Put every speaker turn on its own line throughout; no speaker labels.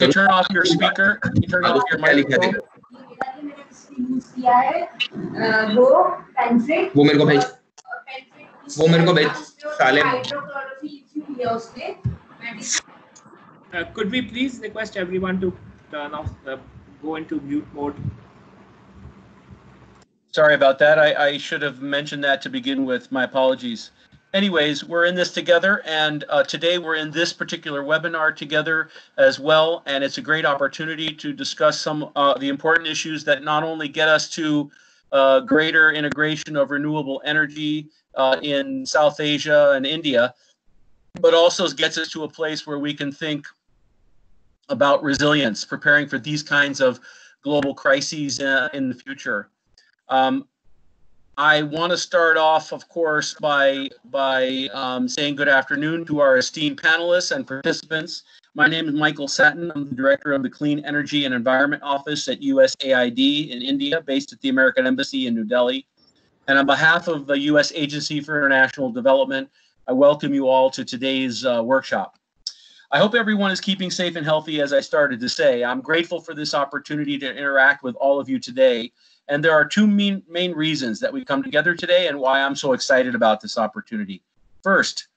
you turn off your speaker? Can you turn off your microphone?
वो मेरे को भेज वो मेरे को भेज साले
Uh, could we please request everyone to turn off, uh, go into mute mode?
Sorry about that. I, I should have mentioned that to begin with. My apologies. Anyways, we're in this together, and uh, today we're in this particular webinar together as well. And it's a great opportunity to discuss some uh, the important issues that not only get us to uh, greater integration of renewable energy uh, in South Asia and India, but also gets us to a place where we can think about resilience, preparing for these kinds of global crises uh, in the future. Um, I want to start off, of course, by by um, saying good afternoon to our esteemed panelists and participants. My name is Michael Satin. I'm the director of the Clean Energy and Environment Office at USAID in India, based at the American Embassy in New Delhi. And on behalf of the U.S. Agency for International Development, I welcome you all to today's uh, workshop. I hope everyone is keeping safe and healthy, as I started to say. I'm grateful for this opportunity to interact with all of you today. And there are two main, main reasons that we come together today and why I'm so excited about this opportunity. First,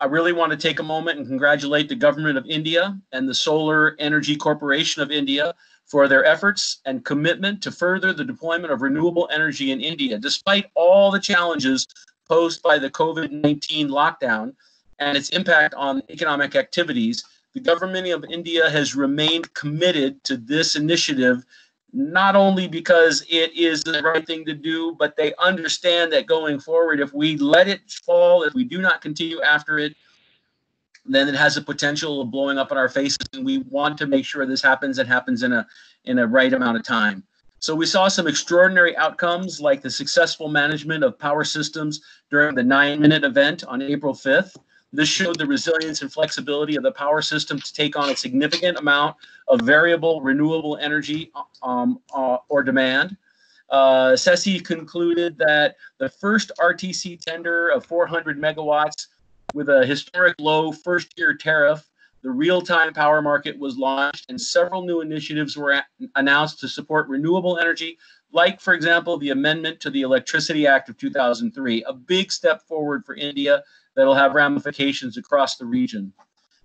I really want to take a moment and congratulate the government of India and the Solar Energy Corporation of India for their efforts and commitment to further the deployment of renewable energy in India, despite all the challenges posed by the COVID 19 lockdown and its impact on economic activities. The government of India has remained committed to this initiative not only because it is the right thing to do, but they understand that going forward, if we let it fall, if we do not continue after it, then it has the potential of blowing up in our faces. And we want to make sure this happens and happens in a in a right amount of time. So we saw some extraordinary outcomes like the successful management of power systems during the nine-minute event on April 5th. This showed the resilience and flexibility of the power system to take on a significant amount of variable renewable energy um, uh, or demand. Uh, SECI concluded that the first RTC tender of 400 megawatts with a historic low first year tariff, the real time power market was launched, and several new initiatives were announced to support renewable energy, like, for example, the amendment to the Electricity Act of 2003, a big step forward for India that'll have ramifications across the region.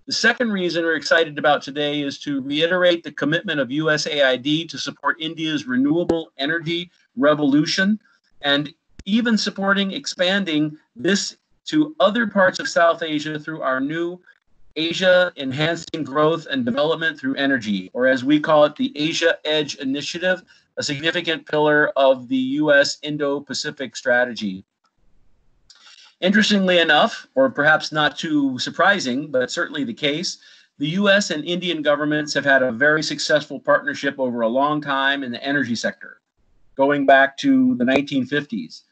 The second reason we're excited about today is to reiterate the commitment of USAID to support India's renewable energy revolution and even supporting expanding this to other parts of South Asia through our new Asia Enhancing Growth and Development Through Energy, or as we call it, the Asia Edge Initiative, a significant pillar of the U.S. Indo Pacific strategy. Interestingly enough, or perhaps not too surprising, but certainly the case, the US and Indian governments have had a very successful partnership over a long time in the energy sector, going back to the 1950s.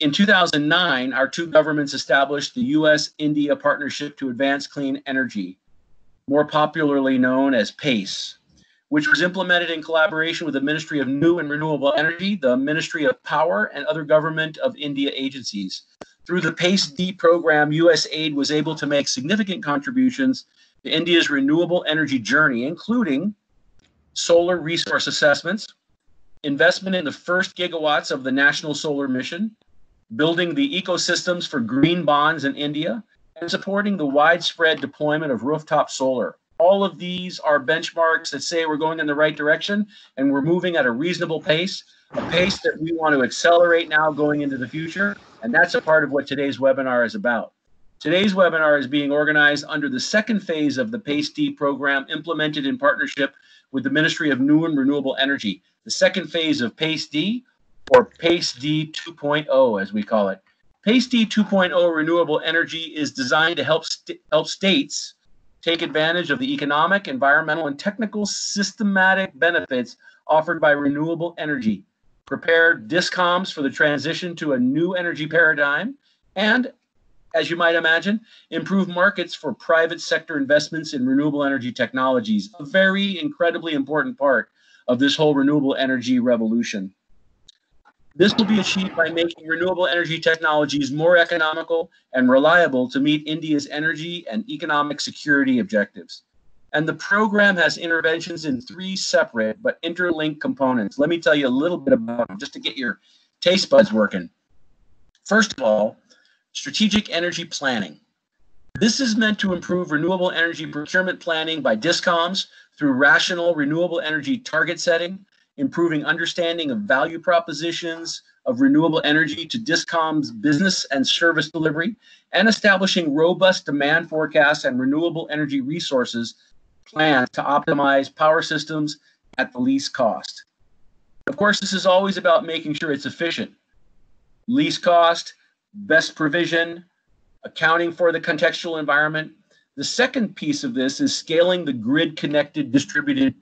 In 2009, our two governments established the US India Partnership to Advance Clean Energy, more popularly known as PACE, which was implemented in collaboration with the Ministry of New and Renewable Energy, the Ministry of Power, and other government of India agencies. Through the PACE-D program, USAID was able to make significant contributions to India's renewable energy journey, including solar resource assessments, investment in the first gigawatts of the National Solar Mission, building the ecosystems for green bonds in India, and supporting the widespread deployment of rooftop solar. All of these are benchmarks that say we're going in the right direction and we're moving at a reasonable pace, a pace that we want to accelerate now going into the future. And that's a part of what today's webinar is about. Today's webinar is being organized under the second phase of the PACE-D program implemented in partnership with the Ministry of New and Renewable Energy. The second phase of PACE-D, or PACE-D 2.0 as we call it. PACE-D 2.0 renewable energy is designed to help, st help states take advantage of the economic, environmental, and technical systematic benefits offered by renewable energy prepare discoms for the transition to a new energy paradigm, and, as you might imagine, improve markets for private sector investments in renewable energy technologies, a very incredibly important part of this whole renewable energy revolution. This will be achieved by making renewable energy technologies more economical and reliable to meet India's energy and economic security objectives. And the program has interventions in three separate but interlinked components. Let me tell you a little bit about them just to get your taste buds working. First of all, strategic energy planning. This is meant to improve renewable energy procurement planning by discoms through rational renewable energy target setting, improving understanding of value propositions of renewable energy to discoms business and service delivery, and establishing robust demand forecasts and renewable energy resources plans to optimize power systems at the least cost. Of course, this is always about making sure it's efficient. Least cost, best provision, accounting for the contextual environment. The second piece of this is scaling the grid connected distributed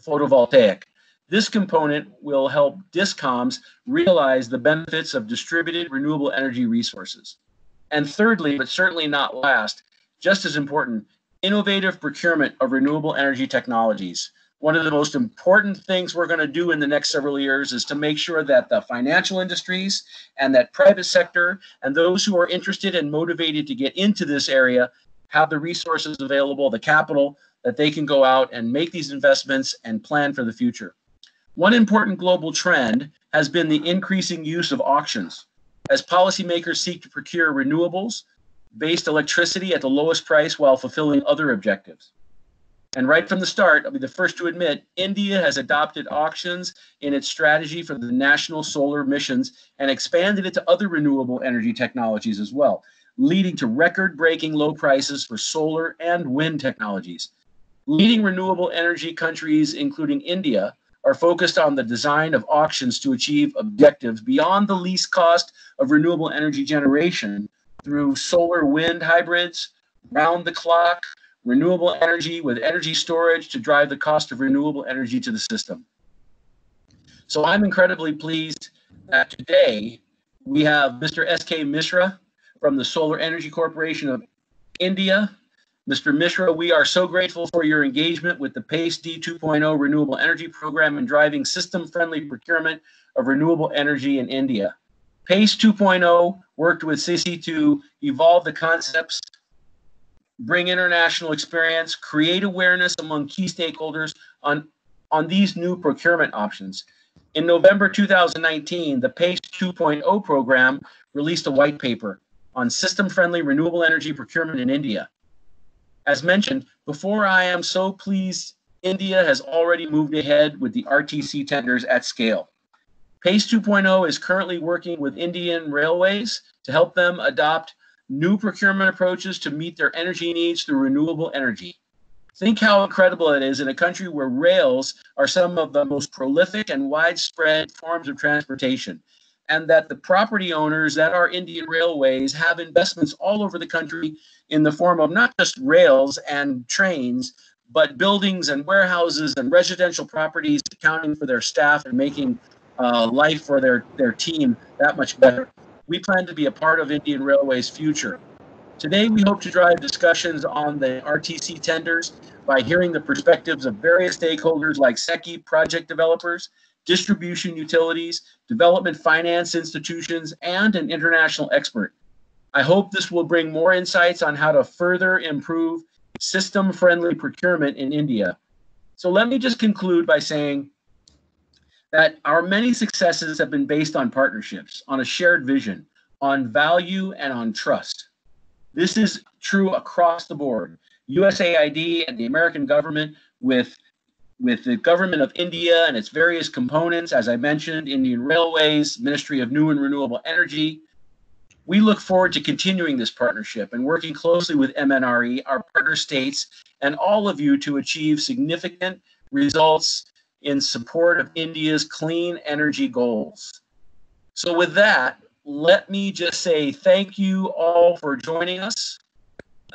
photovoltaic. This component will help discoms realize the benefits of distributed renewable energy resources. And thirdly, but certainly not last, just as important, innovative procurement of renewable energy technologies. One of the most important things we're going to do in the next several years is to make sure that the financial industries and that private sector and those who are interested and motivated to get into this area have the resources available, the capital that they can go out and make these investments and plan for the future. One important global trend has been the increasing use of auctions. As policymakers seek to procure renewables, based electricity at the lowest price while fulfilling other objectives. And right from the start, I'll be the first to admit, India has adopted auctions in its strategy for the national solar missions and expanded it to other renewable energy technologies as well, leading to record breaking low prices for solar and wind technologies. Leading renewable energy countries, including India, are focused on the design of auctions to achieve objectives beyond the least cost of renewable energy generation through solar wind hybrids, round the clock, renewable energy with energy storage to drive the cost of renewable energy to the system. So I'm incredibly pleased that today we have Mr. S.K. Mishra from the Solar Energy Corporation of India. Mr. Mishra, we are so grateful for your engagement with the PACE D2.0 Renewable Energy Program and driving system friendly procurement of renewable energy in India. PACE 2.0 worked with SECI to evolve the concepts, bring international experience, create awareness among key stakeholders on, on these new procurement options. In November 2019, the PACE 2.0 program released a white paper on system friendly renewable energy procurement in India. As mentioned, before I am so pleased, India has already moved ahead with the RTC tenders at scale. PACE 2.0 is currently working with Indian Railways to help them adopt new procurement approaches to meet their energy needs through renewable energy. Think how incredible it is in a country where rails are some of the most prolific and widespread forms of transportation, and that the property owners that are Indian Railways have investments all over the country in the form of not just rails and trains, but buildings and warehouses and residential properties accounting for their staff and making uh, life for their, their team that much better. We plan to be a part of Indian Railway's future. Today, we hope to drive discussions on the RTC tenders by hearing the perspectives of various stakeholders like SECI project developers, distribution utilities, development finance institutions, and an international expert. I hope this will bring more insights on how to further improve system friendly procurement in India. So let me just conclude by saying that our many successes have been based on partnerships, on a shared vision, on value, and on trust. This is true across the board. USAID and the American government, with, with the government of India and its various components, as I mentioned, Indian Railways, Ministry of New and Renewable Energy. We look forward to continuing this partnership and working closely with MNRE, our partner states, and all of you to achieve significant results in support of India's clean energy goals. So, with that, let me just say thank you all for joining us.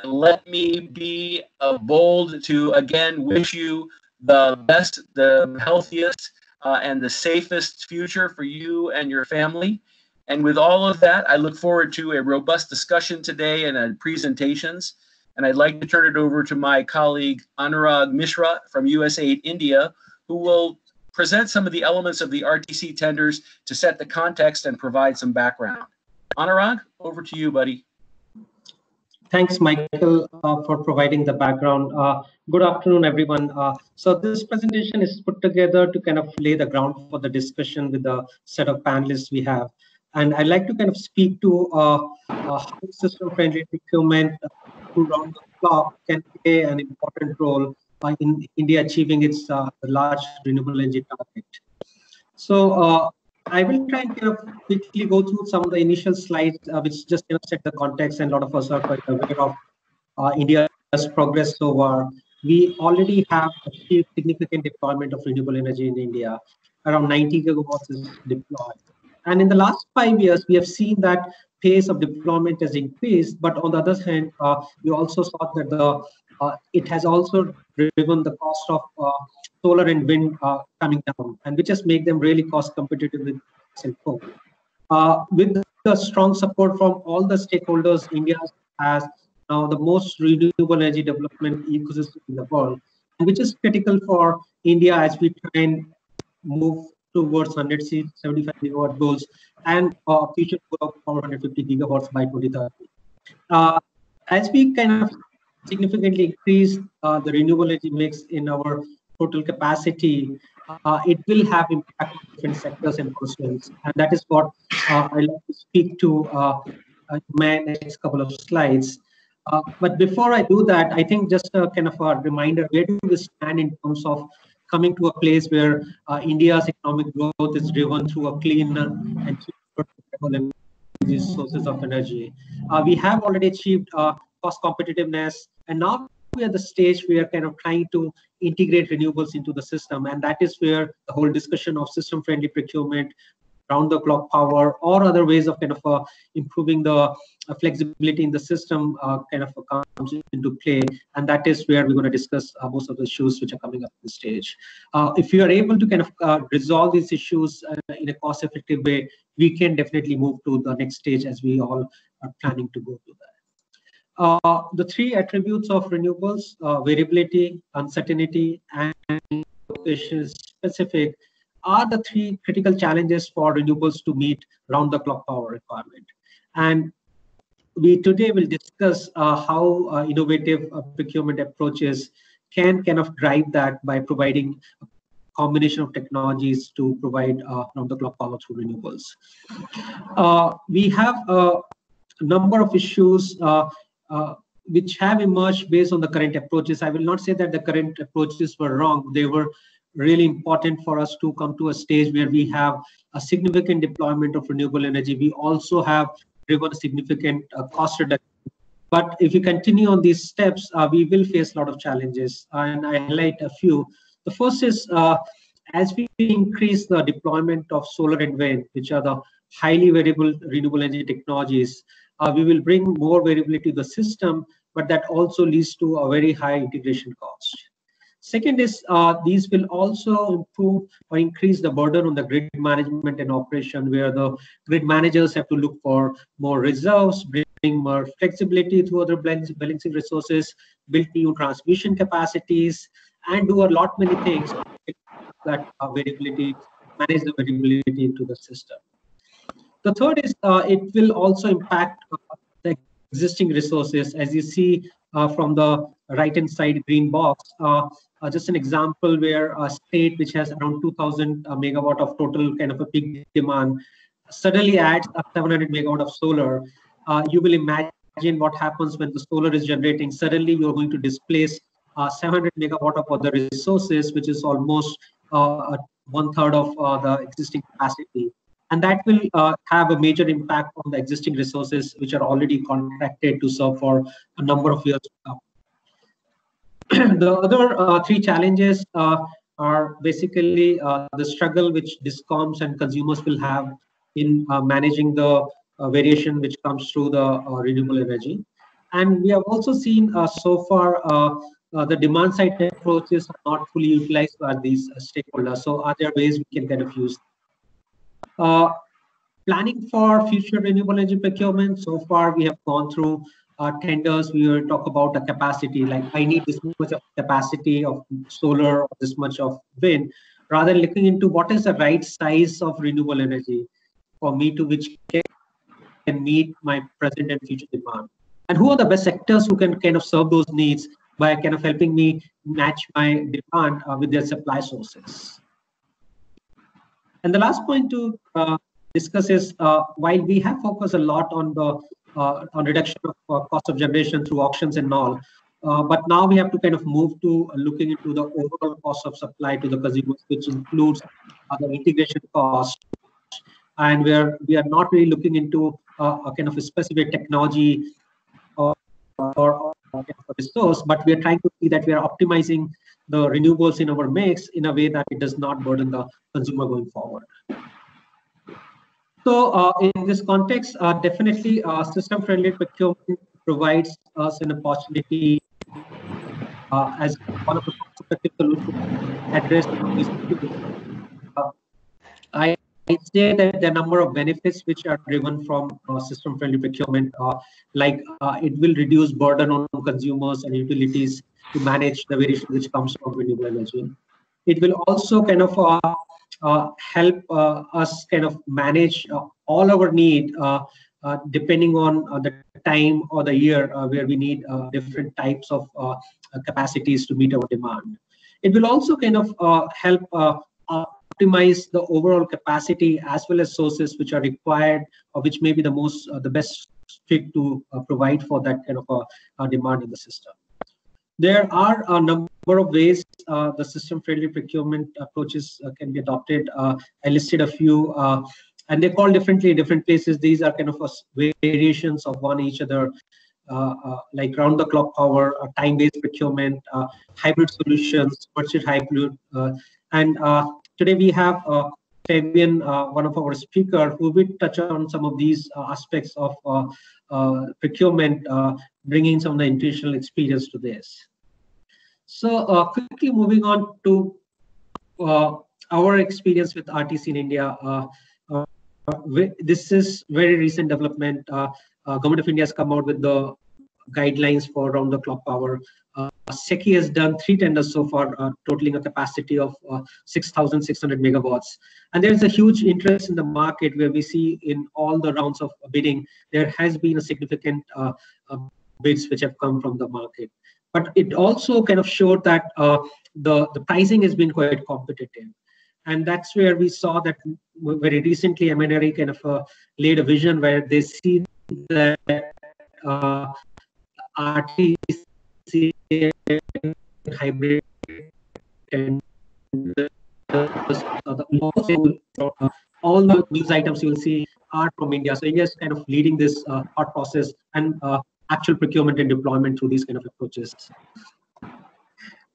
And let me be uh, bold to again wish you the best, the healthiest, uh, and the safest future for you and your family. And with all of that, I look forward to a robust discussion today and uh, presentations. And I'd like to turn it over to my colleague Anurag Mishra from USAID India, who will present some of the elements of the RTC tenders to set the context and provide some background. Anurag, over to you, buddy.
thanks, Michael, uh, for providing the background. Uh, good afternoon, everyone. Uh, so this presentation is put together to kind of lay the ground for the discussion with the set of panelists we have. And I'd like to kind of speak to uh, uh, how system-friendly procurement to round the clock can play an important role in India achieving its large renewable energy target. So I will try and kind of quickly go through some of the initial slides, uh, which just you know, set the context, and a lot of us are quite aware of uh, India's progress so far. We already have achieved significant deployment of renewable energy in India. Around 90 gigawatts is deployed. And in the last five years, we have seen that pace of deployment has increased. But on the other hand, uh, we also saw that the uh, it has also driven the cost of uh, solar and wind uh, coming down, and which just make them really cost competitive with. Uh, with the strong support from all the stakeholders, India has now the most renewable energy development ecosystem in the world, which is critical for India as we try and move towards 175 gigawatt goals and uh, future goal of 450 gigawatts by 2030. Uh, as we kind of significantly increase uh, the renewable energy mix in our total capacity, uh, it will have impact on different sectors and constituents. And that is what uh, I'd like to speak to uh, uh my next couple of slides. Uh, but before I do that, I think just a kind of a reminder, where do we stand in terms of coming to a place where uh, India's economic growth is driven through a clean and cheaper sources of energy. we have already achieved cost competitiveness, and now we're at the stage we are kind of trying to integrate renewables into the system. And that is where the whole discussion of system friendly procurement, round the clock power, or other ways of kind of uh, improving the uh, flexibility in the system uh, kind of comes into play. And that is where we're going to discuss uh, most of the issues which are coming up at the stage. Uh, if you are able to kind of uh, resolve these issues in a cost effective way, we can definitely move to the next stage as we all are planning to go to that. Uh, the three attributes of renewables, uh, variability, uncertainty, and location specific, are the three critical challenges for renewables to meet round-the-clock power requirement. And we today will discuss uh, how uh, innovative uh, procurement approaches can kind of drive that by providing a combination of technologies to provide round-the-clock power through renewables. we have a number of issues uh, which have emerged based on the current approaches. I will not say that the current approaches were wrong. They were really important for us to come to a stage where we have a significant deployment of renewable energy. We also have driven significant uh, cost reduction. But if we continue on these steps, uh, we will face a lot of challenges. And I highlight a few. The first is uh, as we increase the deployment of solar and wind, which are the highly variable renewable energy technologies, uh, we will bring more variability to the system, but that also leads to a very high integration cost. Second is uh, these will also improve or increase the burden on the grid management and operation, where the grid managers have to look for more reserves, bring more flexibility to other balancing resources, build new transmission capacities, and do a lot many things that uh, variability, manage the variability into the system. The third is uh, it will also impact uh, the existing resources. As you see uh, from the right-hand side green box, just an example where a state which has around 2000 megawatt of total kind of a peak demand suddenly adds a 700 megawatt of solar, you will imagine what happens when the solar is generating. Suddenly, you're going to displace uh, 700 megawatt of other resources, which is almost uh, one third of uh, the existing capacity and that will uh, have a major impact on the existing resources which are already contracted to serve for a number of years the other uh, three challenges uh, are basically uh, the struggle which discoms and consumers will have in uh, managing the uh, variation which comes through the renewable energy. And we have also seen so far the demand side approaches are not fully utilized by these stakeholders. So are there ways we can kind of use uh, planning for future renewable energy procurement, so far we have gone through uh, tenders. We will talk about the capacity, like I need this much of capacity of solar, or this much of wind, rather looking into what is the right size of renewable energy for me to which can meet my present and future demand. and who are the best sectors who can kind of serve those needs by kind of helping me match my demand uh, with their supply sources. And the last point to uh, discuss is uh, while we have focused a lot on the uh, on reduction of uh, cost of generation through auctions and all, uh, but now we have to kind of move to looking into the overall cost of supply to the consumers, which includes the integration cost. And we are we are not really looking into a kind of a specific technology or, or, or resource, but we are trying to see that we are optimizing the renewables in our mix in a way that it does not burden the consumer going forward. So uh, in this context, uh, definitely uh, system-friendly procurement provides us an opportunity uh, as one of the cost-effective solutions to address these uh, I I'd say that the number of benefits which are driven from uh, system-friendly procurement, uh, like uh, it will reduce burden on consumers and utilities to manage the variation which comes from renewable energy. It will also kind of uh, uh, help uh, us kind of manage uh, all our need uh, uh, depending on the time or the year where we need different types of capacities to meet our demand. It will also kind of help optimize the overall capacity as well as sources which are required or which may be the most uh, the best fit to uh, provide for that kind of a, demand in the system. There are a number of ways uh, the system-friendly procurement approaches uh, can be adopted. Uh, I listed a few, uh, and they're called differently in different places. These are kind of variations of one each other. like round the clock power, time-based procurement, hybrid solutions, merchant hybrid, and Today we have uh, Fabian, uh, one of our speaker, who will touch on some of these uh, aspects of uh, uh, procurement, uh, bringing some of the international experience to this. So quickly moving on to our experience with RTC in India. this is very recent development. Government of India has come out with the guidelines for round the clock power. Uh, SECI has done three tenders so far, uh, totaling a capacity of uh, 6,600 megawatts. And there's a huge interest in the market where we see in all the rounds of bidding, there has been a significant uh, uh, bids which have come from the market. But it also kind of showed that uh, the, the pricing has been quite competitive. And that's where we saw that very recently MNRE kind of laid a vision where they see that RTC hybrid and all the news items you will see are from India. So India is kind of leading this uh, thought process and uh, actual procurement and deployment through these kind of approaches.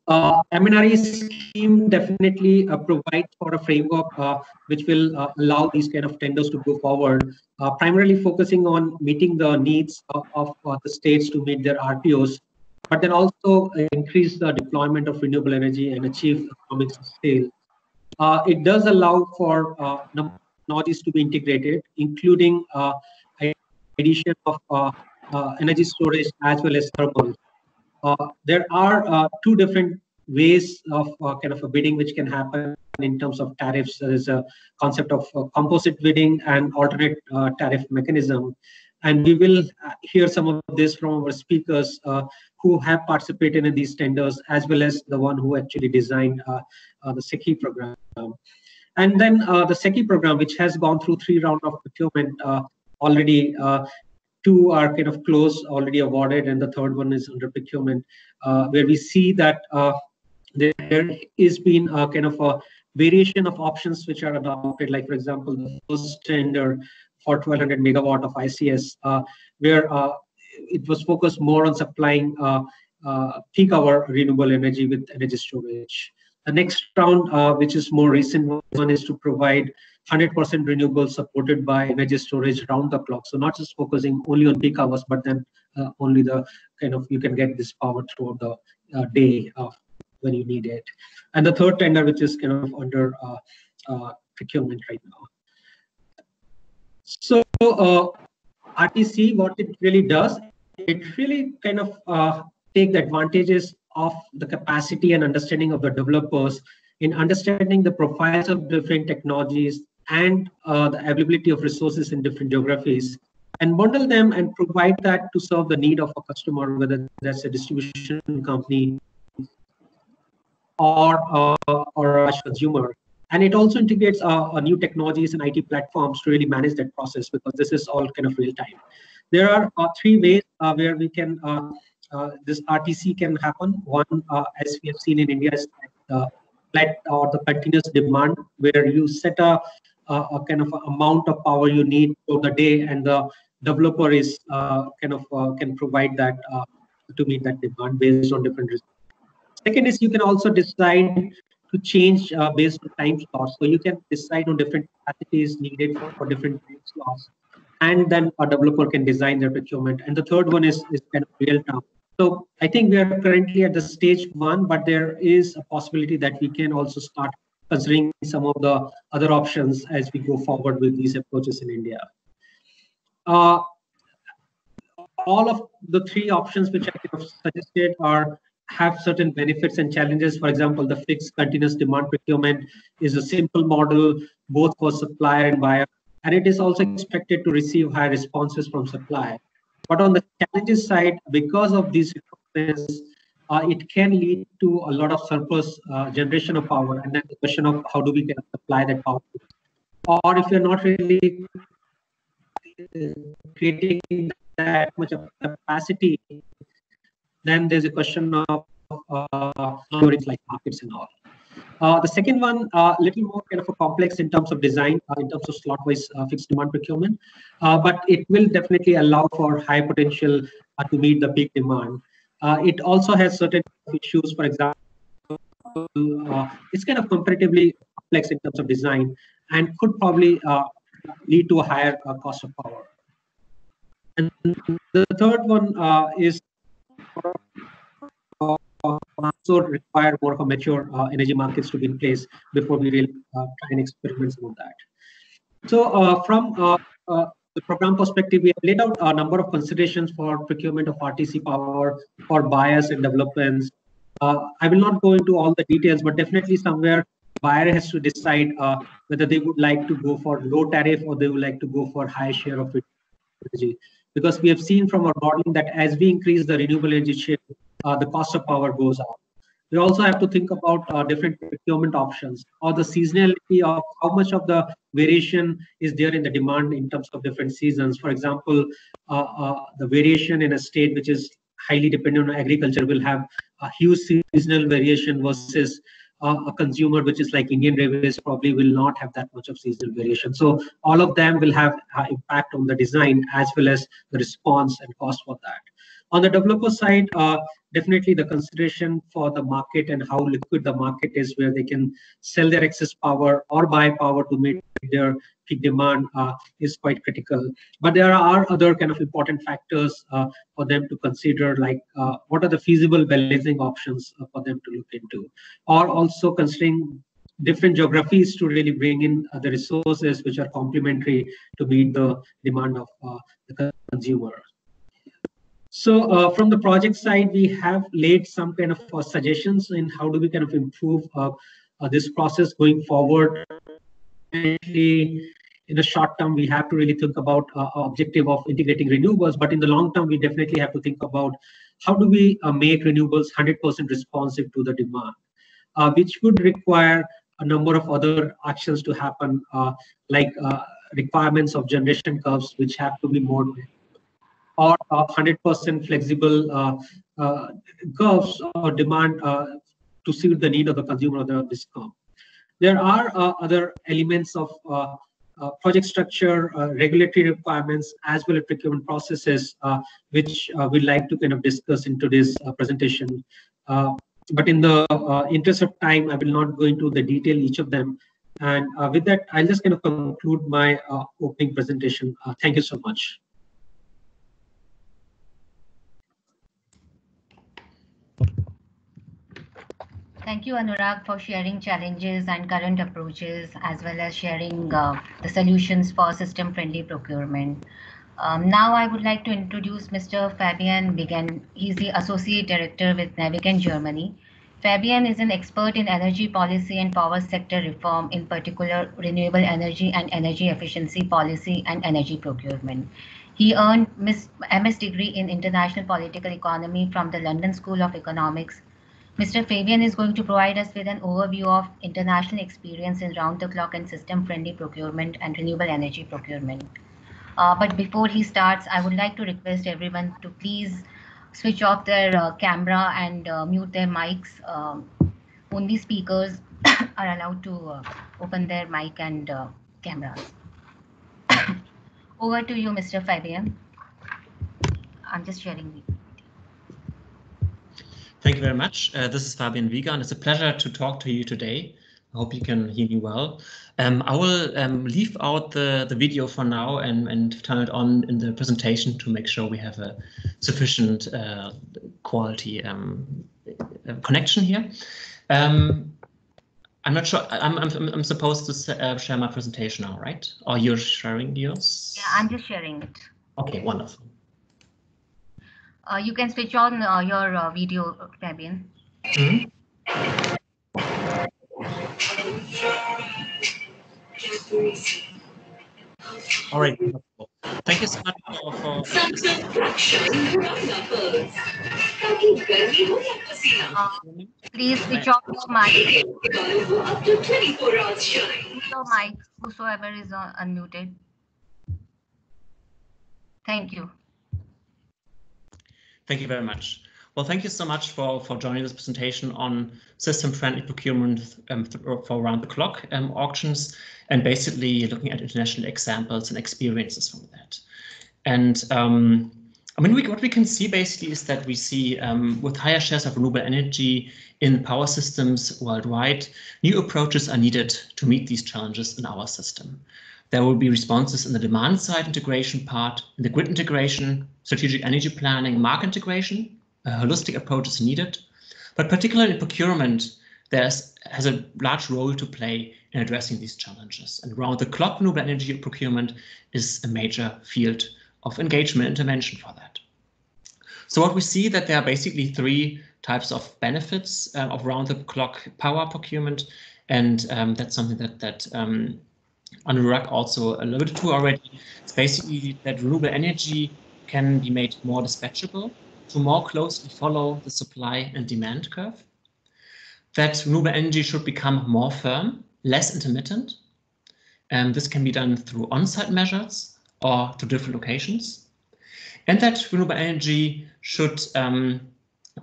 Uh, MNRE scheme definitely uh, provides for a framework uh, which will uh, allow these kind of tenders to go forward, uh, primarily focusing on meeting the needs of, of uh, the states to meet their RPOs, but then also increase the deployment of renewable energy and achieve economics of scale. it does allow for technologies to be integrated, including addition of energy storage as well as thermal. Uh, there are uh, two different ways of uh, kind of a bidding which can happen in terms of tariffs. There is a concept of composite bidding and alternate tariff mechanism. And we will hear some of this from our speakers who have participated in these tenders, as well as the one who actually designed the SECI program. And then uh, the SECI program, which has gone through three rounds of procurement uh, already, uh, two are kind of close, already awarded, and the third one is under procurement, uh, where we see that uh, there is been a kind of a variation of options which are adopted. Like for example, the first tender for 1200 megawatt of ICS, uh, where uh, it was focused more on supplying uh, uh, peak hour renewable energy with energy storage. The next round, which is more recent one, is to provide 100% renewable supported by energy storage round the clock. So not just focusing only on peak hours, but then uh, only the kind of you can get this power throughout the uh, day when you need it. And the third tender, which is kind of under uh, uh, procurement right now. So uh, RTC, what it really does, it really kind of take the advantages of the capacity and understanding of the developers in understanding the profiles of different technologies and uh, the availability of resources in different geographies and bundle them and provide that to serve the need of a customer, whether that's a distribution company or uh, or a consumer. And it also integrates uh, uh, new technologies and IT platforms to really manage that process because this is all kind of real time. There are uh, three ways uh, where we can uh, this RTC can happen. One, as we have seen in India, is flat or the continuous demand, where you set a, a kind of amount of power you need for the day, and the developer is uh, kind of uh, can provide that uh, to meet that demand based on different results. Second is you can also decide to change uh, based on time slots. So you can decide on different capacities needed for, for different time slots. And then a developer can design their procurement. And the third one is, is kind of real time. So I think we are currently at the stage one, but there is a possibility that we can also start considering some of the other options as we go forward with these approaches in India. Uh, all of the three options which I have suggested are have certain benefits and challenges. For example, the fixed continuous demand procurement is a simple model both for supplier and buyer, and it is also expected to receive high responses from supplier. But on the challenges side, because of these uh, it can lead to a lot of surplus uh, generation of power, and then the question of how do we can supply that power. Or if you're not really creating that much of capacity then there's a question of uh, like markets and all. Uh, the second one, a uh, little more kind of a complex in terms of design, uh, in terms of slot-wise uh, fixed demand procurement, uh, but it will definitely allow for high potential uh, to meet the peak demand. It also has certain issues, for example, it's kind of comparatively complex in terms of design and could probably lead to a higher cost of power. And the third one is also require more of a mature uh, energy markets to be in place before we really uh, try and experiment on that. So uh, from uh, uh, the program perspective, we have laid out a number of considerations for procurement of RTC power for buyers and developments. Uh, I will not go into all the details, but definitely somewhere buyer has to decide whether they would like to go for low tariff or they would like to go for high share of energy. Because we have seen from our modeling that as we increase the renewable energy share, uh, the cost of power goes up. We also have to think about uh, different procurement options or the seasonality of how much of the variation is there in the demand in terms of different seasons. For example, uh, uh the variation in a state which is highly dependent on agriculture will have a huge seasonal variation versus uh, a consumer which is like Indian Railways probably will not have that much of seasonal variation. So all of them will have uh, impact on the design as well as the response and cost for that. On the developer side, uh, definitely the consideration for the market and how liquid the market is where they can sell their excess power or buy power to meet their peak demand uh, is quite critical. But there are other kind of important factors uh, for them to consider, like uh, what are the feasible balancing options uh, for them to look into, or also considering different geographies to really bring in the resources which are complementary to meet the demand of uh, the consumer. So uh, from the project side, we have laid some kind of uh, suggestions in how do we kind of improve uh, uh this process going forward. In the short term, we have to really think about uh, objective of integrating renewables, but in the long term, we definitely have to think about how do we uh, make renewables 100% responsive to the demand, which would require a number of other actions to happen, like requirements of generation curves, which have to be more or 100% flexible uh, uh, curves or demand uh, to suit the need of the consumer or the discom. There are other elements of uh, project structure, uh, regulatory requirements, as well as procurement processes, uh, which we'd like to kind of discuss in today's presentation. but in the interest of time, I will not go into the detail each of them. And with that, I'll just kind of conclude my opening presentation. thank you so much.
Thank you, Anurag, for sharing challenges and current approaches, as well as sharing uh, the solutions for system-friendly procurement. Um, now I would like to introduce Mr. Fabian Wigand. He's the Associate Director with Navigant Germany. Fabian is an expert in energy policy and power sector reform, in particular renewable energy and energy efficiency policy and energy procurement. He earned MS degree in International Political Economy from the London School of Economics. Mr. Fabian is going to provide us with an overview of international experience in round-the-clock and system-friendly procurement and renewable energy procurement. Uh, but before he starts, I would like to request everyone to please switch off their uh, camera and uh, mute their mics. Um, only speakers are allowed to uh, open their mic and uh, cameras. Over to you, Mr. Fabian. I'm just sharing the.
Thank you very much. Uh, this is Fabian Wigand, and it's a pleasure to talk to you today. I hope you can hear me well. Um, I will um, leave out the, the video for now and, and turn it on in the presentation to make sure we have a sufficient uh, quality um, connection here. Um, I'm not sure. I'm, I'm, I'm supposed to uh, share my presentation now, right? Or you're sharing yours?
Yeah, I'm just sharing it.
Okay, wonderful.
Uh, you can switch on uh, your uh, video, Fabian.
Mm -hmm. All right. Thank you so much for. for
uh, please switch off your mic. Your mic, whosoever is uh, unmuted. Thank you.
Thank you very much. Well, thank you so much for, for joining this presentation on system-friendly procurement um, for around-the-clock um, auctions and basically looking at international examples and experiences from that. And um, I mean, we, what we can see basically is that we see um, with higher shares of renewable energy in power systems worldwide, new approaches are needed to meet these challenges in our system. There will be responses in the demand side integration part, in the grid integration, strategic energy planning, market integration. A holistic approach is needed, but particularly in procurement, there's has a large role to play in addressing these challenges. And around the clock renewable energy procurement is a major field of engagement intervention for that. So what we see that there are basically three types of benefits uh, of round the clock power procurement. And um, that's something that, that um, Anurag also alluded to already. It's basically that renewable energy can be made more dispatchable to more closely follow the supply and demand curve. That renewable energy should become more firm, less intermittent. And this can be done through on-site measures or to different locations. And that renewable energy should um,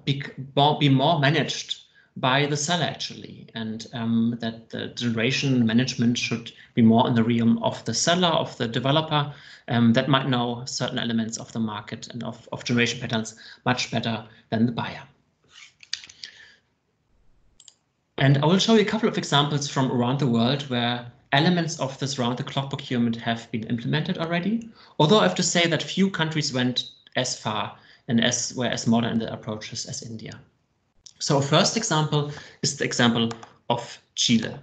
be more managed by the seller actually, and um, that the generation management should be more in the realm of the seller, of the developer, um, that might know certain elements of the market and of, of generation patterns much better than the buyer. And I will show you a couple of examples from around the world where elements of this round-the-clock procurement have been implemented already, although I have to say that few countries went as far and as were as modern in their approaches as India. So first example is the example of Chile.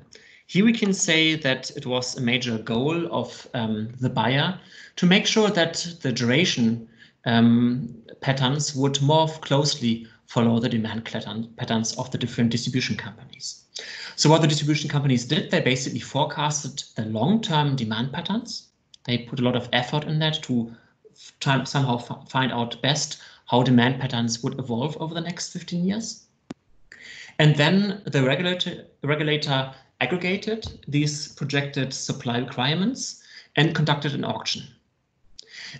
Here we can say that it was a major goal of um, the buyer to make sure that the duration um, patterns would more closely follow the demand patterns of the different distribution companies. So what the distribution companies did, they basically forecasted the long-term demand patterns. They put a lot of effort in that to somehow find out best how demand patterns would evolve over the next 15 years. And then the regulator, regulator aggregated these projected supply requirements and conducted an auction.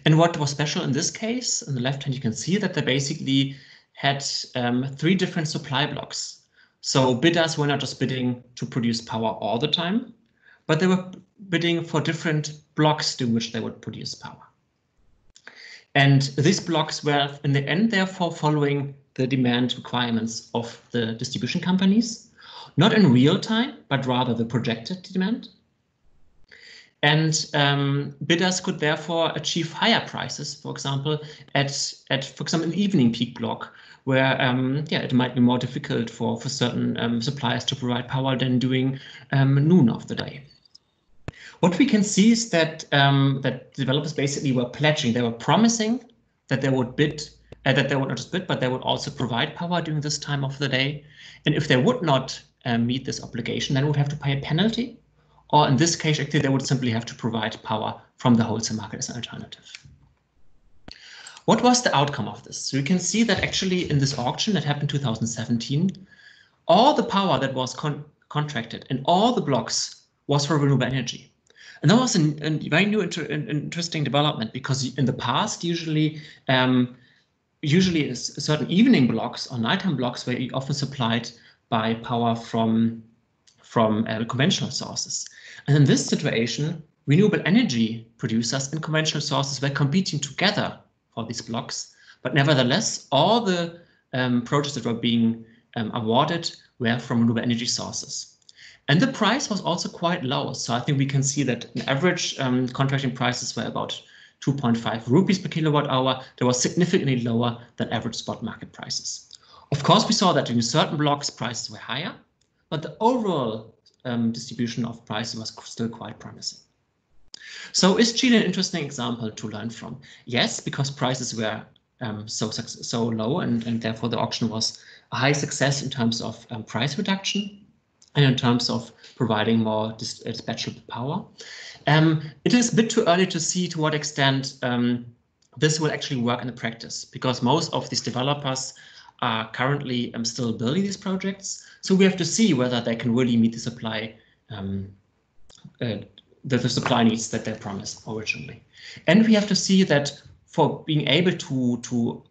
And what was special in this case, on the left hand, you can see that they basically had um, three different supply blocks. So bidders were not just bidding to produce power all the time, but they were bidding for different blocks to which they would produce power. And these blocks were in the end, therefore, following the demand requirements of the distribution companies, not in real time, but rather the projected demand. And um, bidders could therefore achieve higher prices, for example, at, at for example, an evening peak block, where um, yeah, it might be more difficult for, for certain um, suppliers to provide power than during um, noon of the day. What we can see is that um, that developers basically were pledging, they were promising that they would bid, uh, that they would not just bid, but they would also provide power during this time of the day. And if they would not uh, meet this obligation, then would have to pay a penalty or in this case, actually, they would simply have to provide power from the wholesale market as an alternative. What was the outcome of this? So you can see that actually in this auction that happened 2017, all the power that was con contracted in all the blocks was for renewable energy. And that was a, very new inter interesting development because in the past, usually, um, usually certain evening blocks or nighttime blocks were often supplied by power from from uh, conventional sources. And in this situation, renewable energy producers and conventional sources were competing together for these blocks. But nevertheless, all the um, projects that were being um, awarded were from renewable energy sources. And the price was also quite low. So I think we can see that an average um, contracting prices were about 2.5 rupees per kilowatt hour. That was significantly lower than average spot market prices. Of course, we saw that in certain blocks prices were higher, but the overall um, distribution of prices was still quite promising. So is Chile an interesting example to learn from? Yes, because prices were um, so so low and, and therefore the auction was a high success in terms of um, price reduction and in terms of providing more dis uh, dispatchable power. Um, it is a bit too early to see to what extent um, this will actually work in the practice because most of these developers are currently um, still building these projects. So we have to see whether they can really meet the supply um, uh, the, the supply needs that they promised originally. And we have to see that for being able to, to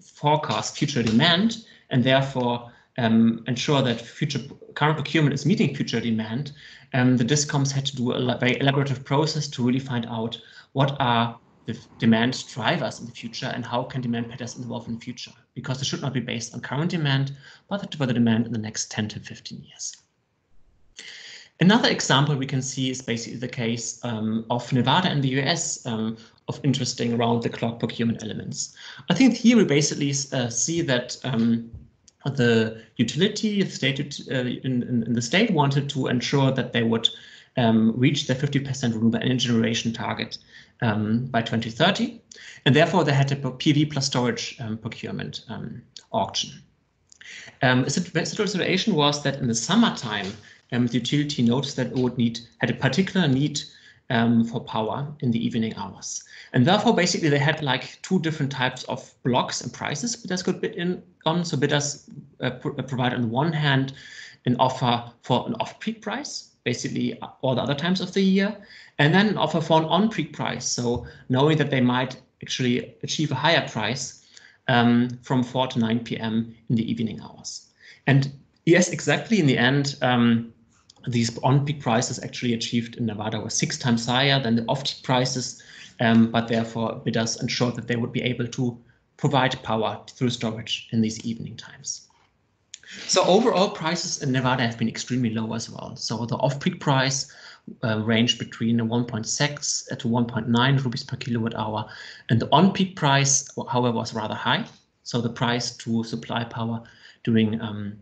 forecast future demand and therefore um, ensure that future current procurement is meeting future demand, um, the discoms had to do a very elaborative process to really find out what are the demand drivers in the future and how can demand patterns evolve in the future because it should not be based on current demand but for the demand in the next 10 to 15 years. Another example we can see is basically the case um, of Nevada and the US um, of interesting around the clock procurement elements. I think here we basically uh, see that um, the utility state, uh, in, in, the state wanted to ensure that they would um, reach their 50% renewable energy generation target um, by 2030. And therefore they had a PV plus storage um, procurement auction. Um, the situation was that in the summertime, um, the utility noticed that it would need had a particular need um, for power in the evening hours. And therefore, basically, they had like two different types of blocks and prices bidders could bid in on. So bidders uh, uh provide on one hand an offer for an off-peak price, basically all the other times of the year, and then an offer for an on-peak price. So knowing that they might actually achieve a higher price um, from 4 to 9 p.m. in the evening hours. And yes, exactly in the end, um, these on-peak prices actually achieved in Nevada were six times higher than the off-peak prices, um, but therefore bidders ensured that they would be able to provide power through storage in these evening times. So overall prices in Nevada have been extremely low as well. So the off-peak price uh, ranged between 1.6 to 1.9 rupees per kilowatt hour, and the on-peak price, however, was rather high. So the price to supply power during um,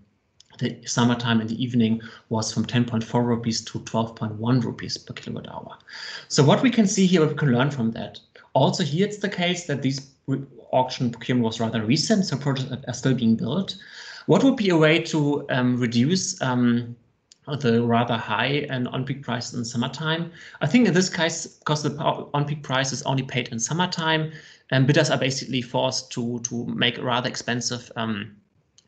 the summertime in the evening was from 10.4 rupees to 12.1 rupees per kilowatt hour. So what we can see here, we can learn from that. Also here it's the case that this auction procurement was rather recent, so projects are still being built. What would be a way to um, reduce um, the rather high and on-peak prices in summertime? I think in this case, because the on-peak price is only paid in summertime, and bidders are basically forced to to make rather expensive um,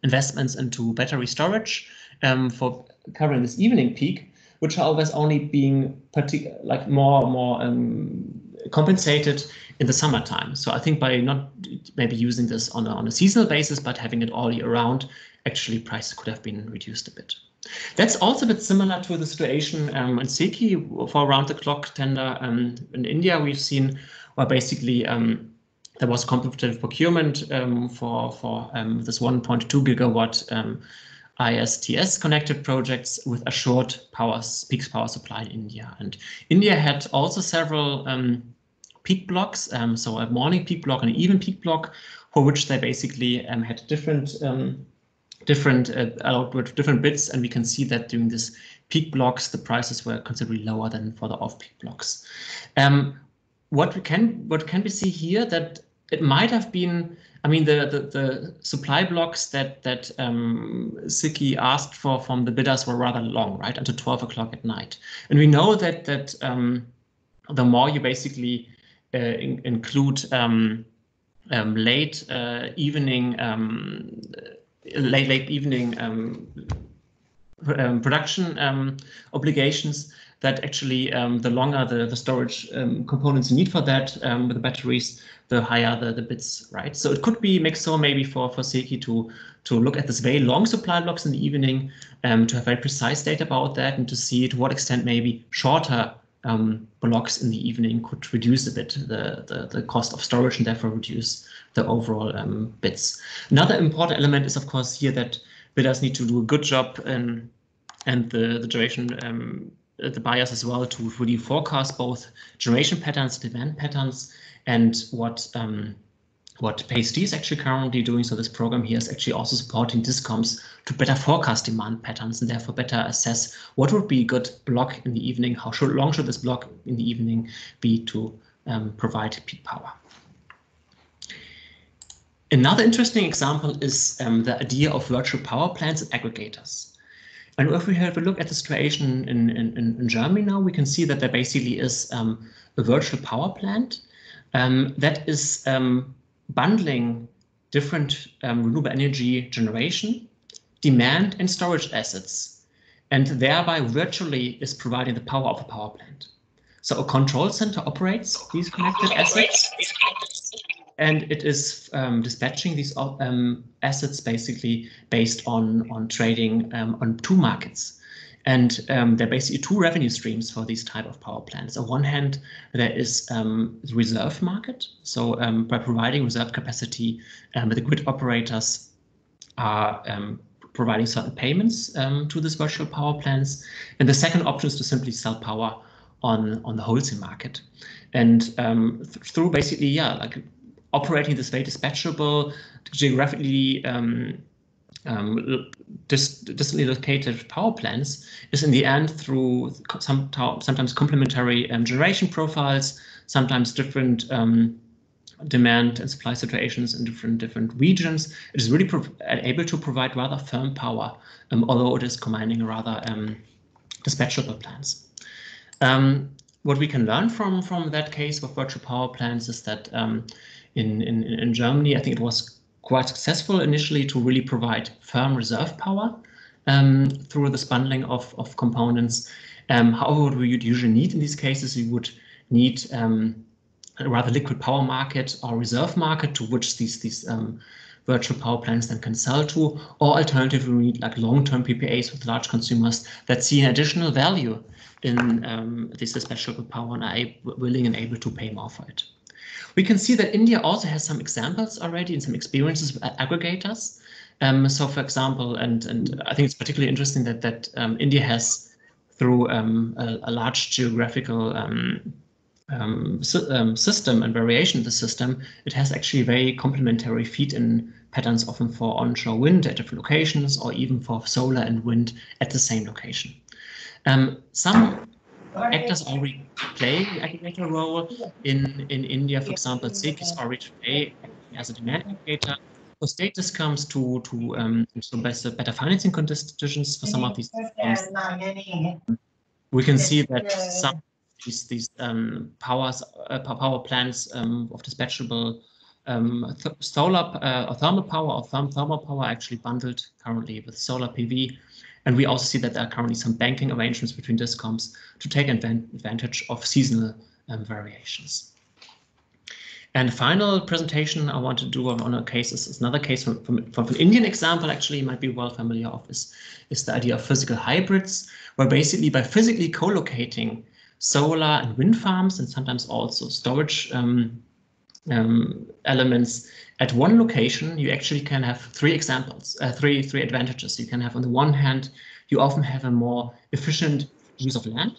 investments into battery storage um, for covering this evening peak, which are always only being like more more um, compensated in the summertime. So I think by not maybe using this on a, on a seasonal basis, but having it all year round, actually prices could have been reduced a bit. That's also a bit similar to the situation um, in SECI for around the clock tender um, in India. We've seen where basically um, there was competitive procurement um, for for um, this 1.2 gigawatt um, ISTS connected projects with assured power peak power supply in India. And India had also several um, peak blocks, um, so a morning peak block and an even peak block, for which they basically um, had different different uh, different bits, and we can see that during this peak blocks, the prices were considerably lower than for the off-peak blocks. What we can what can we see here that it might have been I mean the the, the supply blocks that that um, SECI asked for from the bidders were rather long, right, until 12 o'clock at night. And we know that that um, the more you basically uh, in, include um, um, late uh, evening um, late late evening um, um, production obligations that actually um, the longer the, the storage um, components you need for that um, with the batteries, the higher the, the bits, right? So it could be make so maybe for, for SECI to, to look at this very long supply blocks in the evening um, to have very precise data about that and to see to what extent maybe shorter um, blocks in the evening could reduce a bit the, the, the cost of storage and therefore reduce the overall um, bits. Another important element is of course here that bidders need to do a good job in, and the, the duration um, the buyers as well to really forecast both generation patterns, demand patterns, and what um, what PACE-D is actually currently doing. So this program here is actually also supporting discoms to better forecast demand patterns and therefore better assess what would be a good block in the evening, how should, long should this block in the evening be to um, provide peak power. Another interesting example is um, the idea of virtual power plants and aggregators. And if we have a look at the situation in, in, in Germany now, we can see that there basically is um, a virtual power plant um, that is um, bundling different um, renewable energy generation, demand, and storage assets, and thereby virtually is providing the power of a power plant. So a control center operates these connected assets and it is um, dispatching these um, assets basically based on on trading um, on two markets. And um, there are basically two revenue streams for these type of power plants. On one hand there is um, the reserve market. So um, by providing reserve capacity the grid operators are providing certain payments to these virtual power plants. And the second option is to simply sell power on on the wholesale market. And th through basically yeah like operating this very dispatchable, geographically um, um, dis distantly located power plants is in the end through some sometimes complementary um, generation profiles, sometimes different um, demand and supply situations in different different regions. It is really able to provide rather firm power, um, although it is combining rather um, dispatchable plants. Um, what we can learn from from that case with virtual power plants is that in, in, in Germany. I think it was quite successful initially to really provide firm reserve power um, through this bundling of, of components. Um, however, what we would usually need in these cases, we would need um, a rather liquid power market or reserve market to which these, these um, virtual power plants then can sell to, or alternatively, we need like long-term PPAs with large consumers that see an additional value in um, this dispatchable power and are willing and able to pay more for it. We can see that India also has some examples already and some experiences with aggregators. Um, so, for example, and and I think it's particularly interesting that that um, India has, through um, a, a, large geographical um, um, um, system and variation of the system, it has actually very complementary feed-in patterns, often for onshore wind at different locations, or even for solar and wind at the same location. some actors already play the aggregator role. In, in India, for example, SECI is already today as a demand aggregator. For state comes to to um, to better, better financing conditions for some of these we can see that some these these um, powers uh, power plants um, of dispatchable um, th solar uh, or thermal power or therm thermal power actually bundled currently with solar PV and we also see that there are currently some banking arrangements between discoms to take advantage of seasonal um, variations. And final presentation I want to do on, a case is, another case from, from, from, an Indian example, actually, you might be well familiar of, is, is the idea of physical hybrids, where basically by physically co-locating solar and wind farms and sometimes also storage um, um, elements at one location, you actually can have three examples, uh, three three advantages. You can have on the one hand, you often have a more efficient use of land.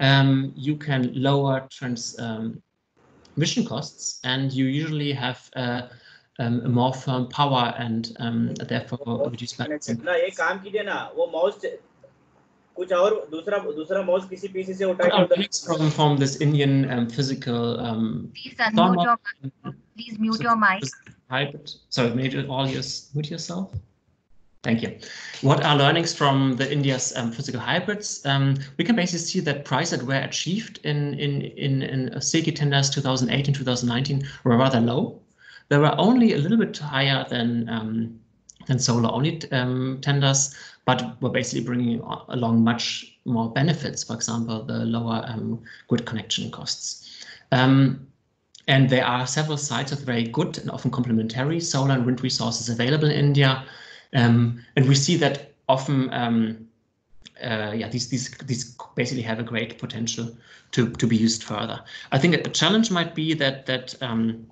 Um, you can lower transmission um, costs, and you usually have uh, um, a more firm power and um, therefore reduce balancing. कुछ और दूसरा दूसरा mouse किसी PC से उठा के from from this Indian um, physical um
please your mute your mic
hybrid sorry mute all yours mute yourself Thank you. What are learnings from the India's um, physical hybrids? Um, we can basically see that prices that were achieved in in in, in SECI tenders 2008 and 2019 were rather low. they were only a little bit higher than um, than solar only um, tenders, but were basically bringing along much more benefits. For example, the lower um, grid connection costs. Um, and there are several sites with very good and often complementary solar and wind resources available in India. Um, and we see that often, um, uh, yeah, these, these, these basically have a great potential to, to be used further. I think a challenge might be that, that um,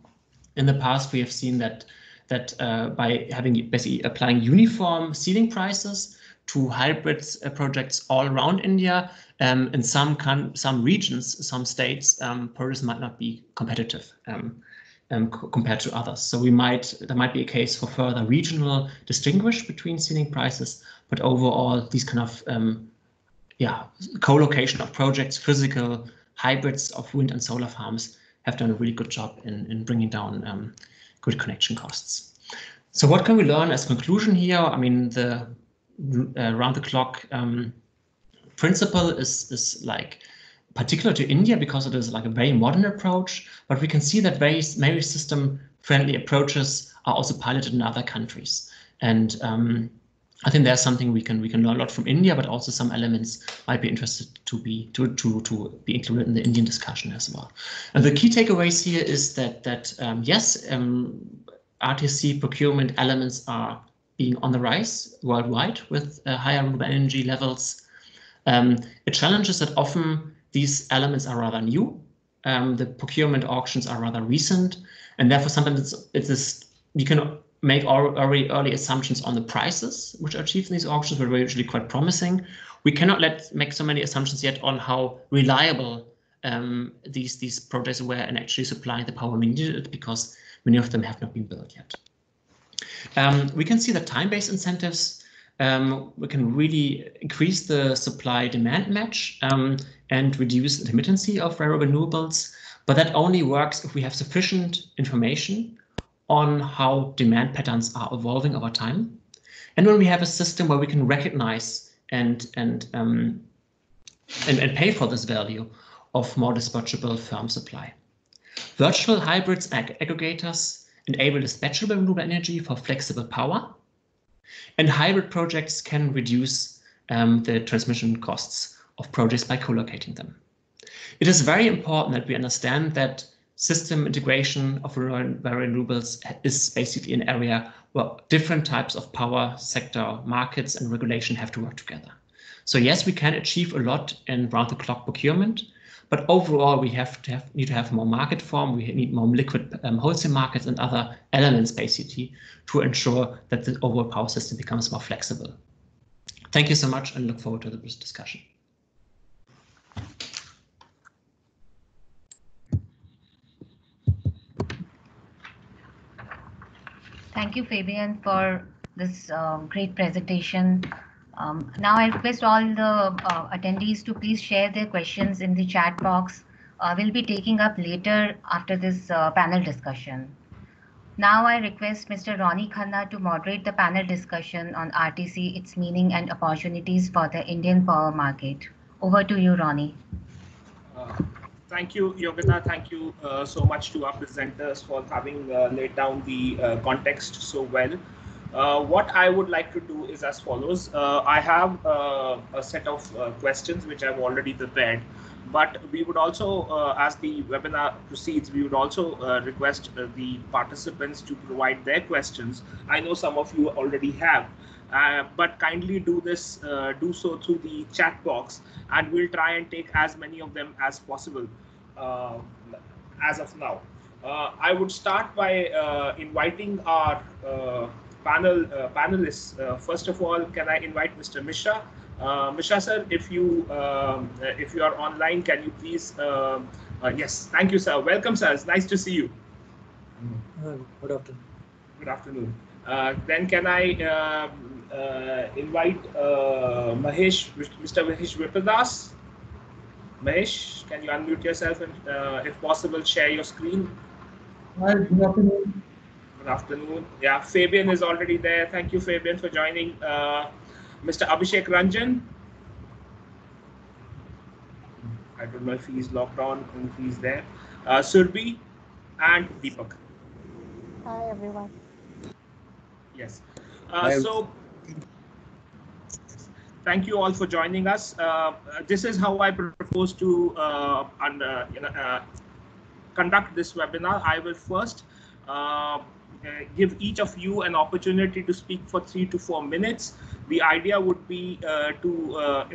in the past we have seen that, that uh, by having basically applying uniform ceiling prices to hybrid uh, projects all around India, um, in some some regions, some states, um, projects might not be competitive um, um compared to others. So we might there might be a case for further regional distinguish between ceiling prices, but overall these kind of um, yeah co-location of projects, physical hybrids of wind and solar farms have done a really good job in in bringing down um, grid connection costs. So what can we learn as conclusion here? I mean the round the clock um, principle is, is like particular to India because it is like a very modern approach, but we can see that very, very system friendly approaches are also piloted in other countries. And um, I think there's something we can we can learn a lot from India, but also some elements might be interested to be to to to be included in the Indian discussion as well. And the key takeaways here is that that um, yes, um, RTC procurement elements are being on the rise worldwide with uh, higher renewable energy levels um, a challenge is that often these elements are rather new. Um, the procurement auctions are rather recent, and therefore sometimes it's, it is you can make already early assumptions on the prices which are achieved in these auctions, but are usually quite promising. We cannot let make so many assumptions yet on how reliable um, these these projects were and actually supplying the power we needed because many of them have not been built yet. Um, we can see that time-based incentives um, we can really increase the supply demand match um, and reduce intermittency of rare renewables. But that only works if we have sufficient information on how demand patterns are evolving over time. And when we have a system where we can recognize and and um, and, and pay for this value of more dispatchable firm supply. Virtual hybrids ag aggregators enable dispatchable renewable energy for flexible power and hybrid projects can reduce um, the transmission costs of projects by co-locating them. It is very important that we understand that system integration of renewables is basically an area where different types of power sector markets and regulation have to work together. So yes, we can achieve a lot in round-the-clock procurement, but overall, we have to have, need to have more market form. We need more liquid um, wholesale markets and other elements, basically, to ensure that the overall power system becomes more flexible. Thank you so much and look forward to the discussion.
Thank you, Fabian, for this uh, great presentation. Um, now I request all the uh, attendees to please share their questions in the chat box. Uh, we'll be taking up later after this uh, panel discussion. Now I request Mr. Ronnie Khanna to moderate the panel discussion on RTC, its meaning and opportunities for the Indian power market. Over to you, Ronnie.
Uh, thank you, Yogita. Thank you uh, so much to our presenters for having uh, laid down the context so well. Uh, what I would like to do is as follows. Uh, I have uh, a set of uh, questions which I've already prepared, but we would also, uh, as the webinar proceeds, we would also request the participants to provide their questions. I know some of you already have, but kindly do this, do so through the chat box, and we'll try and take as many of them as possible as of now. I would start by inviting our panel uh, panelists. Uh, first of all, can I invite Mr. Mishra? Uh, Mishra sir, if you um, if you are online, can you please? Um, yes, thank you, sir. Welcome, sir. It's nice to see you.
good afternoon.
Good afternoon. then can I um, invite Mahesh, Mr. Mahesh Vipradas? Mahesh, can you unmute yourself and, uh, if possible, share your screen?
Hi, good afternoon.
Good afternoon. Yeah, Fabian is already there. Thank you, Fabian, for joining. Uh, Mr. Abhishek Ranjan. I don't know if he's locked on and if he's there. Uh, Surbi and Deepak.
Hi, everyone.
Yes. Uh, so, thank you all for joining us. Uh, this is how I propose to uh, and, uh, you know, uh, conduct this webinar. I will first uh, give each of you an opportunity to speak for three to four minutes. The idea would be uh, to, uh, uh,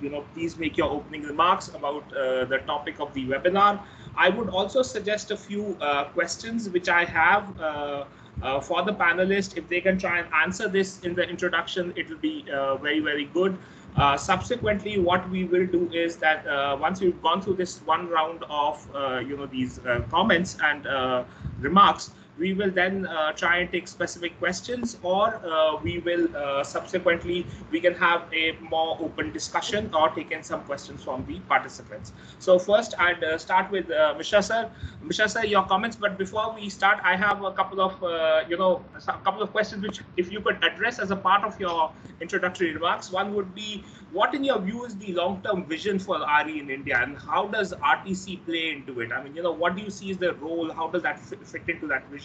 you know, please make your opening remarks about uh, the topic of the webinar. I would also suggest a few uh, questions which I have uh, uh, for the panelists. If they can try and answer this in the introduction, it will be uh, very, very good. Uh, subsequently, what we will do is that uh, once we've gone through this one round of, uh, you know, these uh, comments and uh, remarks, we will then uh, try and take specific questions or uh, we will uh, subsequently we can have a more open discussion or take in some questions from the participants so first i'd uh, start with uh, mishra sir mishra sir your comments but before we start i have a couple of uh, you know a couple of questions which if you could address as a part of your introductory remarks one would be what in your view is the long-term vision for RE in India and how does RTC play into it? I mean, you know, what do you see as the role? How does that fit into that vision?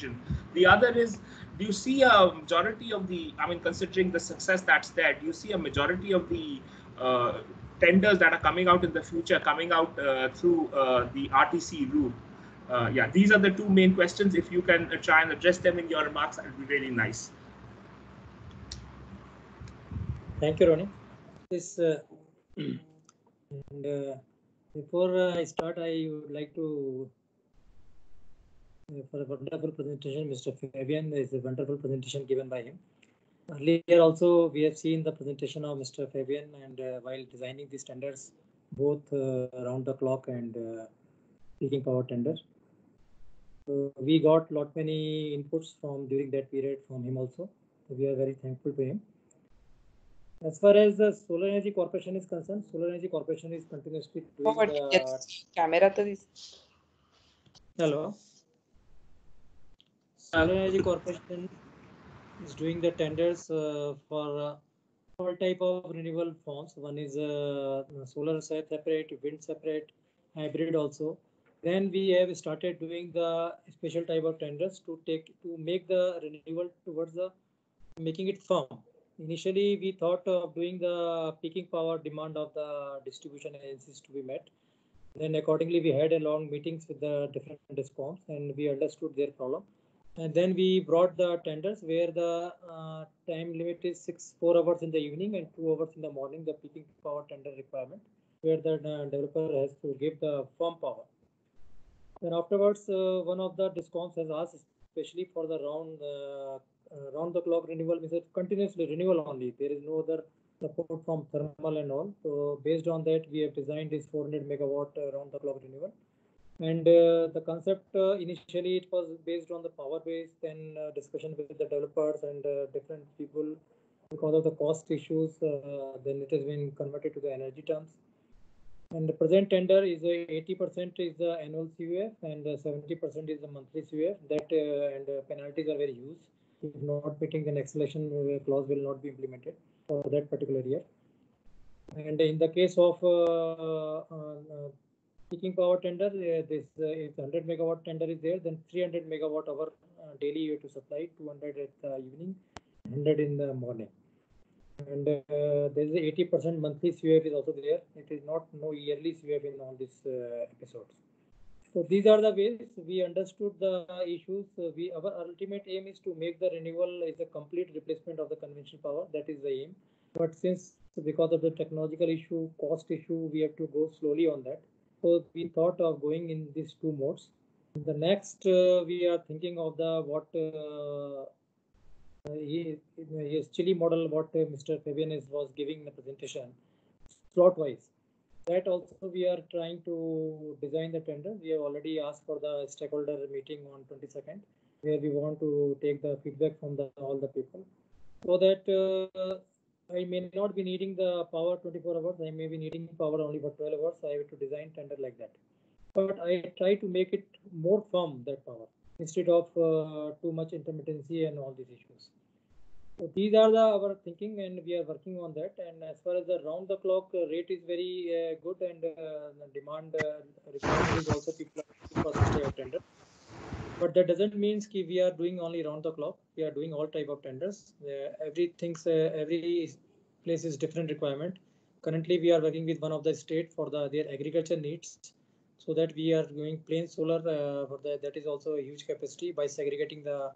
The other is, do you see a majority of the, I mean, considering the success that's there, do you see a majority of the uh, tenders that are coming out in the future coming out uh, through uh, the RTC route? Uh, yeah, these are the two main questions. If you can uh, try and address them in your remarks, that would be really nice.
Thank you, Ronnie. This uh, and before I start, I would like to uh, for a wonderful presentation, Mr. Fabian. is a wonderful presentation given by him. Earlier also, we have seen the presentation of Mr. Fabian and uh, while designing the standards, both uh, around the clock and uh, power tenders. So we got lot many inputs from during that period from him also. So we are very thankful to him. As far as the Solar Energy Corporation is concerned, Solar Energy Corporation is continuously doing. Oh, the,
camera to this.
Hello. Solar Energy Corporation is doing the tenders uh, for uh, all type of renewable forms. One is uh, solar separate, wind separate, hybrid also. Then we have started doing the special type of tenders to take to make the renewable towards the making it firm. Initially, we thought of doing the peaking power demand of the distribution agencies to be met. Then accordingly, we had a long meetings with the different discoms and we understood their problem. And then we brought the tenders where the uh, time limit is six, four hours in the evening and two hours in the morning, the peaking power tender requirement, where the uh, developer has to give the firm power. Then afterwards, uh, one of the discoms has asked, especially for the round uh, uh, round the clock renewal, means continuously renewal only. There is no other support from thermal and all. So based on that, we have designed this 400 megawatt uh, round the clock renewal. And uh, the concept uh, initially it was based on the power base, then uh, discussion with the developers and uh, different people because of the cost issues. Uh, then it has been converted to the energy terms. And the present tender is uh, 80% is the annual CUF and uh, 70% is the monthly CUF. That uh, and uh, penalties are very huge. If not meeting the acceleration uh, clause will not be implemented for that particular year. And in the case of uh, uh, peaking power tender, uh, this uh, if 100 megawatt tender is there, then 300 megawatt hour uh, daily you have to supply, 200 at the evening, 100 in the morning. And uh, there is a 80% monthly CUF is also there. It is not no yearly CUF in all these uh, episodes. So these are the ways we understood the issues. We our ultimate aim is to make the renewal is a complete replacement of the conventional power. That is the aim. But since because of the technological issue, cost issue, we have to go slowly on that. So we thought of going in these two modes. The next, uh, we are thinking of the what uh, he, his Chile model, what uh, Mr. Fabian is, was giving the presentation, slot wise. That also we are trying to design the tender. We have already asked for the stakeholder meeting on 22nd, where we want to take the feedback from the, all the people, so that uh, I may not be needing the power 24 hours. I may be needing power only for 12 hours. So I have to design tender like that. But I try to make it more firm that power instead of uh, too much intermittency and all these issues. So these are the our thinking, and we are working on that. And as far as the round the clock rate is very uh, good, and uh, demand uh, requirement is also people are for such tender. But that doesn't mean ki we are doing only round the clock. We are doing all type of tenders. Everything's uh, every place is different requirement. Currently, we are working with one of the state for the their agriculture needs, so that we are doing plain solar uh, for the, that is also a huge capacity by segregating the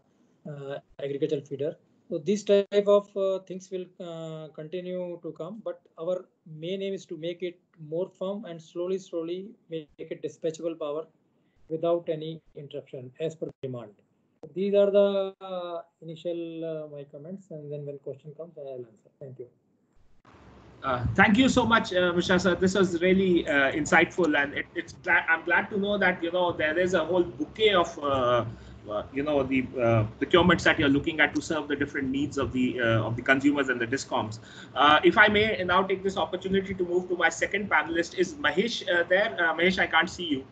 uh, agricultural feeder. So these type of uh, things will uh, continue to come, but our main aim is to make it more firm and slowly, slowly make it dispatchable power without any interruption as per demand. These are the uh, initial uh, my comments, and then when question comes, I will answer. Thank you.
Uh, thank you so much, uh, Mishra This was really uh, insightful, and it, it's glad, I'm glad to know that you know there is a whole bouquet of uh, uh, you know the uh, procurements that you're looking at to serve the different needs of the of the consumers and the discoms. If I may now take this opportunity to move to my second panelist, is Mahesh there? Mahesh, I can't see you.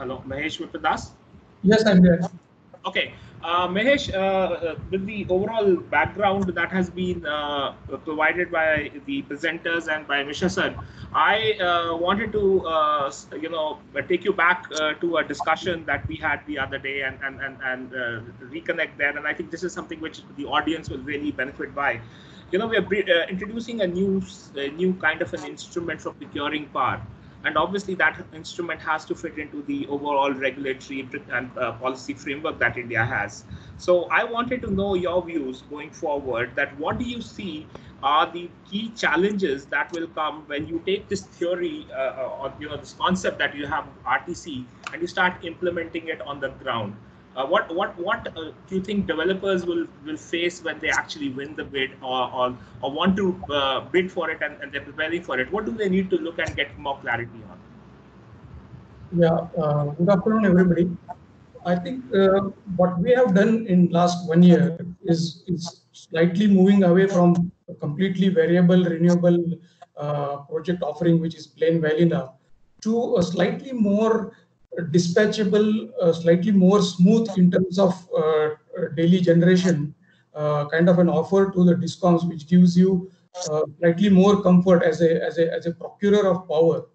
Hello, Mahesh Vipradas?
Yes, I'm there.
Okay. Uh, Mahesh, uh, uh, with the overall background that has been uh, provided by the presenters and by Mishra sir, I uh, wanted to, uh, you know, take you back to a discussion that we had the other day and and and, and reconnect there. And I think this is something which the audience will really benefit by. You know, we are introducing a new, a new kind of an instrument for procuring power and obviously that instrument has to fit into the overall regulatory and uh, policy framework that India has. So I wanted to know your views going forward that what do you see are the key challenges that will come when you take this theory uh, uh or you know this concept that you have RTC and you start implementing it on the ground. Uh, what what what uh, do you think developers will will face when they actually win the bid or or, or want to uh, bid for it and, and they're preparing for it? What do they need to look and get more clarity on?
Yeah, uh, good afternoon, everybody. I think uh, what we have done in last one year is is slightly moving away from a completely variable renewable uh, project offering, which is plain vanilla, to a slightly more dispatchable, uh, slightly more smooth in terms of uh, daily generation, uh, kind of an offer to the discoms, which gives you slightly more comfort as a, as a as a procurer of power.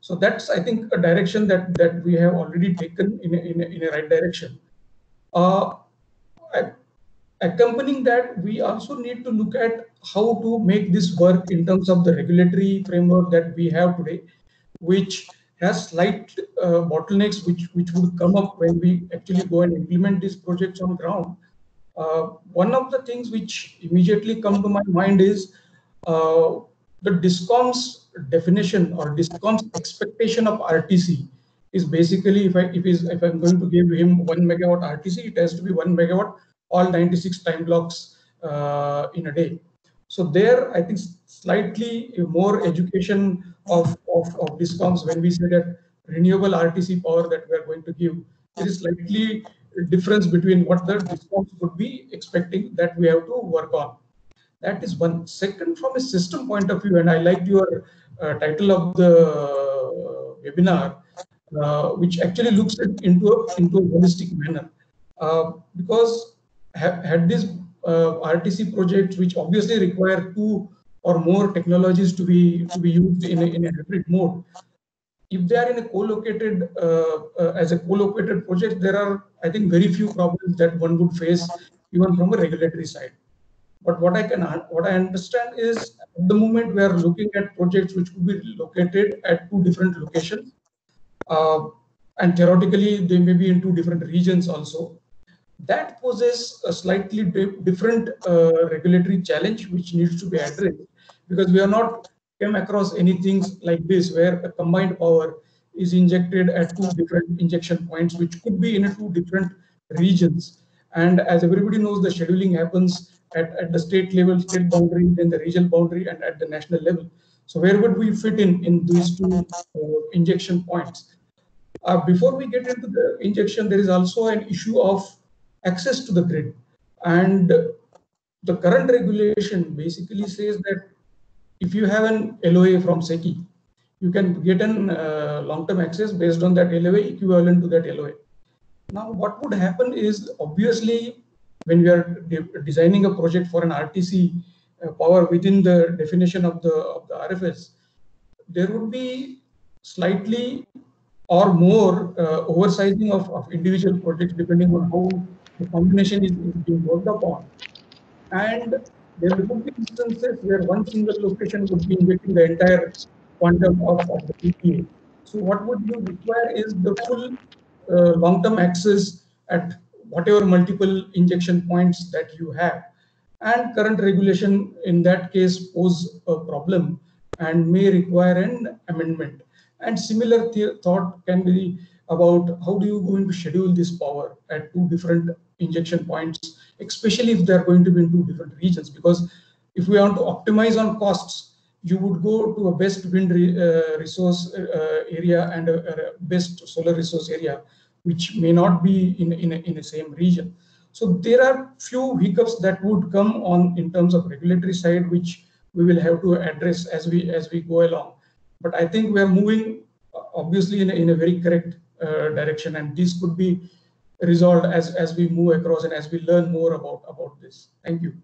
So that's I think a direction that that we have already taken in a, in a, in a right direction. Uh, accompanying that, we also need to look at how to make this work in terms of the regulatory framework that we have today, which has slight uh, bottlenecks which which would come up when we actually go and implement these projects on ground. Uh, one of the things which immediately come to my mind is uh, the DISCOM's definition or DISCOM's expectation of RTC is basically if I if is if I'm going to give him one megawatt RTC, it has to be one megawatt all 96 time blocks uh, in a day. So there, I think slightly more education of, of, of discoms when we say that renewable RTC power that we are going to give, there is slightly difference between what the discoms would be expecting that we have to work on. That is one. Second, from a system point of view, and I liked your uh, title of the webinar, uh, which actually looks at into a, into a holistic manner. Uh, because ha had this uh, RTC projects, which obviously require two or more technologies to be to be used in a, in a hybrid mode. If they are in a co-located uh, uh, as a co-located project, there are I think very few problems that one would face even from a regulatory side. But what I can what I understand is at the moment we are looking at projects which could be located at two different locations, uh, and theoretically they may be in two different regions also that poses a slightly different uh, regulatory challenge which needs to be addressed because we are not came across anything like this where a combined power is injected at two different injection points which could be in two different regions. And as everybody knows the scheduling happens at, at the state level state boundary then the regional boundary and at the national level. So where would we fit in in these two uh, injection points? Uh, before we get into the injection there is also an issue of access to the grid. And the current regulation basically says that if you have an LOA from SECI, you can get an uh, long-term access based on that LOA equivalent to that LOA. Now, what would happen is obviously when we are de designing a project for an RTC uh, power within the definition of the, of the RFS, there would be slightly or more uh, oversizing of, of individual projects depending on how the combination is, being worked upon. And there would be instances where one single location would be injecting the entire quantum of, of the PPA. So what would you require is the full uh, long-term access at whatever multiple injection points that you have. And current regulation in that case pose a problem and may require an amendment. And similar th thought can be about how do you going to schedule this power at two different injection points, especially if they're going to be in two different regions. Because if we want to optimize on costs, you would go to a best wind re, uh, resource uh, area and a, a, best solar resource area, which may not be in, in, a, in the same region. So there are few hiccups that would come on in terms of regulatory side, which we will have to address as we as we go along. But I think we are moving obviously in a, in a very correct uh, direction, and this could be resolved as as we move across and as we learn more about about this. Thank you.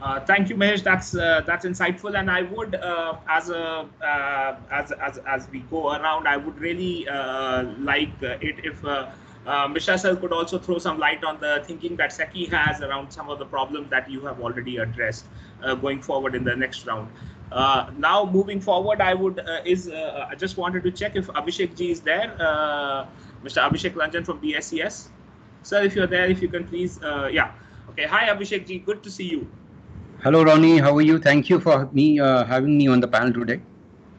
Uh, thank you, Mahesh. That's uh, that's insightful, and I would, uh, as a uh, as as as we go around, I would really uh, like it if uh, Mishra sir could also throw some light on the thinking that SECI has around some of the problems that you have already addressed going forward in the next round. now, moving forward, I would is I just wanted to check if Abhishek ji is there, Mr. Abhishek Ranjan from BSES. Sir, if you're there, if you can please, uh, yeah. Okay. Hi, Abhishek ji. Good to see you.
Hello, Ronnie. How are you? Thank you for me uh, having me on the panel today.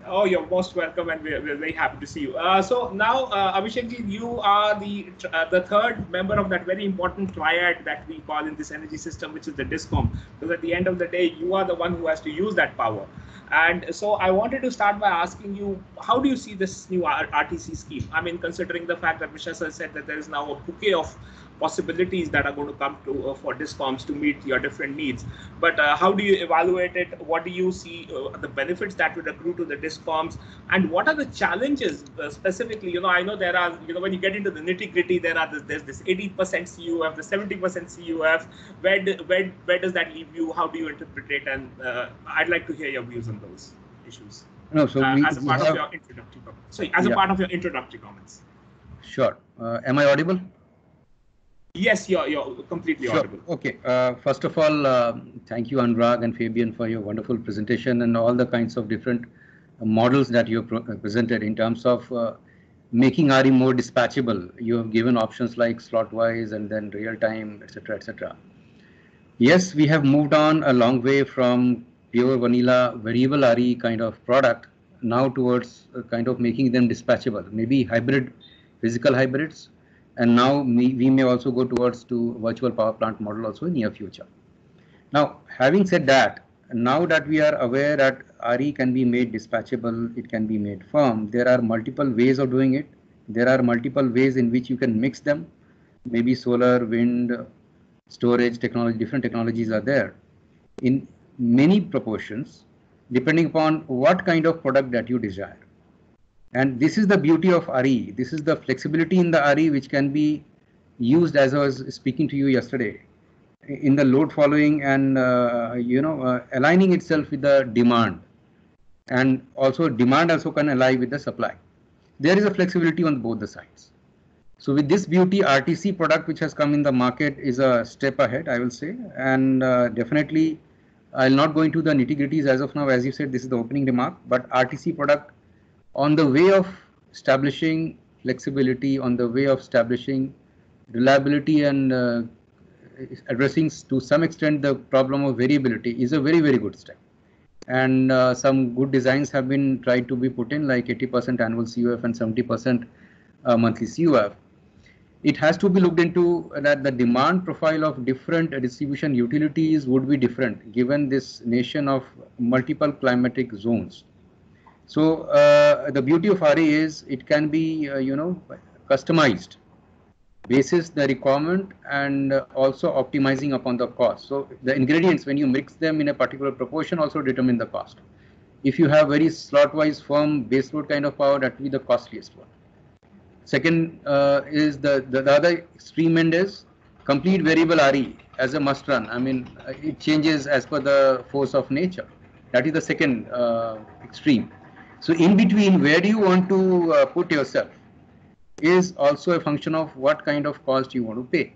Oh, you're most welcome, and we're, we're very happy to see you. Uh, so now, uh, Abhishekji, you are the uh, the third member of that very important triad that we call in this energy system, which is the DISCOM. Because at the end of the day, you are the one who has to use that power. And so I wanted to start by asking you, how do you see this new RTC scheme? I mean, considering the fact that Mishra sir said that there is now a bouquet of possibilities that are going to come to uh, for discoms to meet your different needs. But uh, how do you evaluate it? What do you see uh, the benefits that would accrue to the discoms? And what are the challenges uh, specifically? You know i know there are you know when you get into the nitty gritty there are this, there's this 80% cuf the 70% cuf where, do, where where does that leave you? How do you interpret it? And uh, i'd like to hear your views on those issues.
No so
uh,
we,
as a part
have,
of your introductory comments. Sorry as yeah. a part of your introductory comments.
Sure. Am i audible
Yes, you're, you're completely
sure.
audible.
Okay. Uh, first of all, uh, thank you, Anurag and Fabian, for your wonderful presentation and all the kinds of different models that you presented in terms of uh, making RE more dispatchable. You have given options like slot-wise and then real-time, etc., etc. Yes, we have moved on a long way from pure vanilla variable RE kind of product now towards uh, kind of making them dispatchable, maybe hybrid, physical hybrids, and now we, may also go towards to virtual power plant model also in near future. Now, having said that, now that we are aware that RE can be made dispatchable, it can be made firm, there are multiple ways of doing it. There are multiple ways in which you can mix them. Maybe solar, wind, storage technology, different technologies are there in many proportions, depending upon what kind of product that you desire. And this is the beauty of RE. This is the flexibility in the RE which can be used as I was speaking to you yesterday in the load following and uh, you know uh, aligning itself with the demand and also demand also can align with the supply. There is a flexibility on both the sides. So with this beauty RTC product which has come in the market is a step ahead I will say and uh, definitely I'll not go into the nitty gritties as of now as you said this is the opening remark but RTC product on the way of establishing flexibility, on the way of establishing reliability and uh, addressing to some extent the problem of variability is a very, very good step. And uh, some good designs have been tried to be put in like 80% annual CUF and 70% uh, monthly CUF. It has to be looked into that the demand profile of different distribution utilities would be different given this nation of multiple climatic zones. So uh, the beauty of RE is it can be, uh, you know, customized basis the requirement and uh, also optimizing upon the cost. So the ingredients, when you mix them in a particular proportion, also determine the cost. If you have very slot-wise firm baseload kind of power, that will be the costliest one. Second uh, is the, the, the other extreme end is complete variable RE as a must run. I mean, it changes as per the force of nature. That is the second uh, extreme. So in between, where do you want to uh, put yourself is also a function of what kind of cost you want to pay.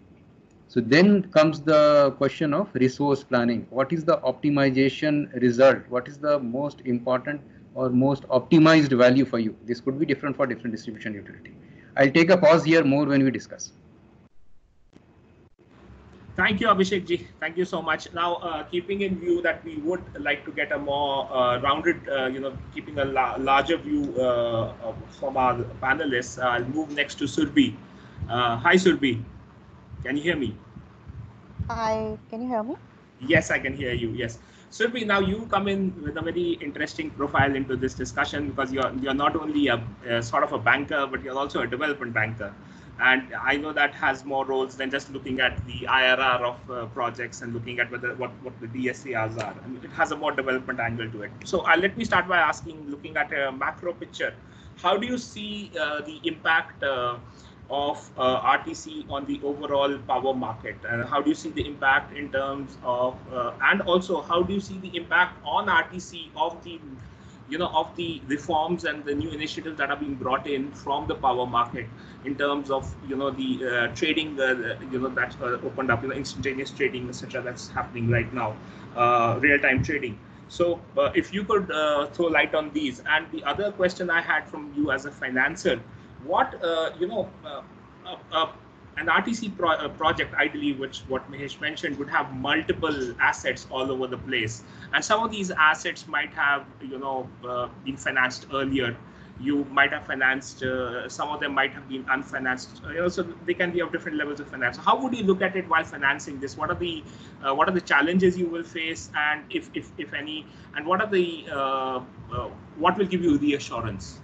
So then comes the question of resource planning. What is the optimization result? What is the most important or most optimized value for you? This could be different for different distribution utility. I'll take a pause here more when we discuss.
Thank you, Abhishek ji. Thank you so much. Now, uh, keeping in view that we would like to get a more uh, rounded, uh, you know, keeping a la larger view uh, from our panelists, I'll move next to Surbhi. Uh, hi, Surbhi. Can you hear me?
Hi, can you hear me?
Yes, I can hear you. Yes. Surbhi, now you come in with a very interesting profile into this discussion because you're you're not only a, a sort of a banker, but you're also a development banker. And I know that has more roles than just looking at the IRR of uh, projects and looking at whether what, what the DSCRs are. I mean, it has a more development angle to it. So uh, let me start by asking, looking at a macro picture, how do you see uh, the impact uh, of uh, RTC on the overall power market? And how do you see the impact in terms of, uh, and also how do you see the impact on RTC of the you know, of the reforms and the new initiatives that are being brought in from the power market in terms of, you know, the uh, trading, uh, you know, that's uh, opened up, you know, instantaneous trading, etc. That's happening right now, uh, real-time trading. So uh, if you could uh, throw light on these. And the other question I had from you as a financer, what, you know, an RTC pro uh, project, ideally, which what Mahesh mentioned, would have multiple assets all over the place, and some of these assets might have, you know, uh, been financed earlier. You might have financed. Uh, some of them might have been unfinanced. Uh, you know, so they can be of different levels of finance. So how would you look at it while financing this? What are the uh, what are the challenges you will face, and if if if any, and what are the uh, what will give you reassurance?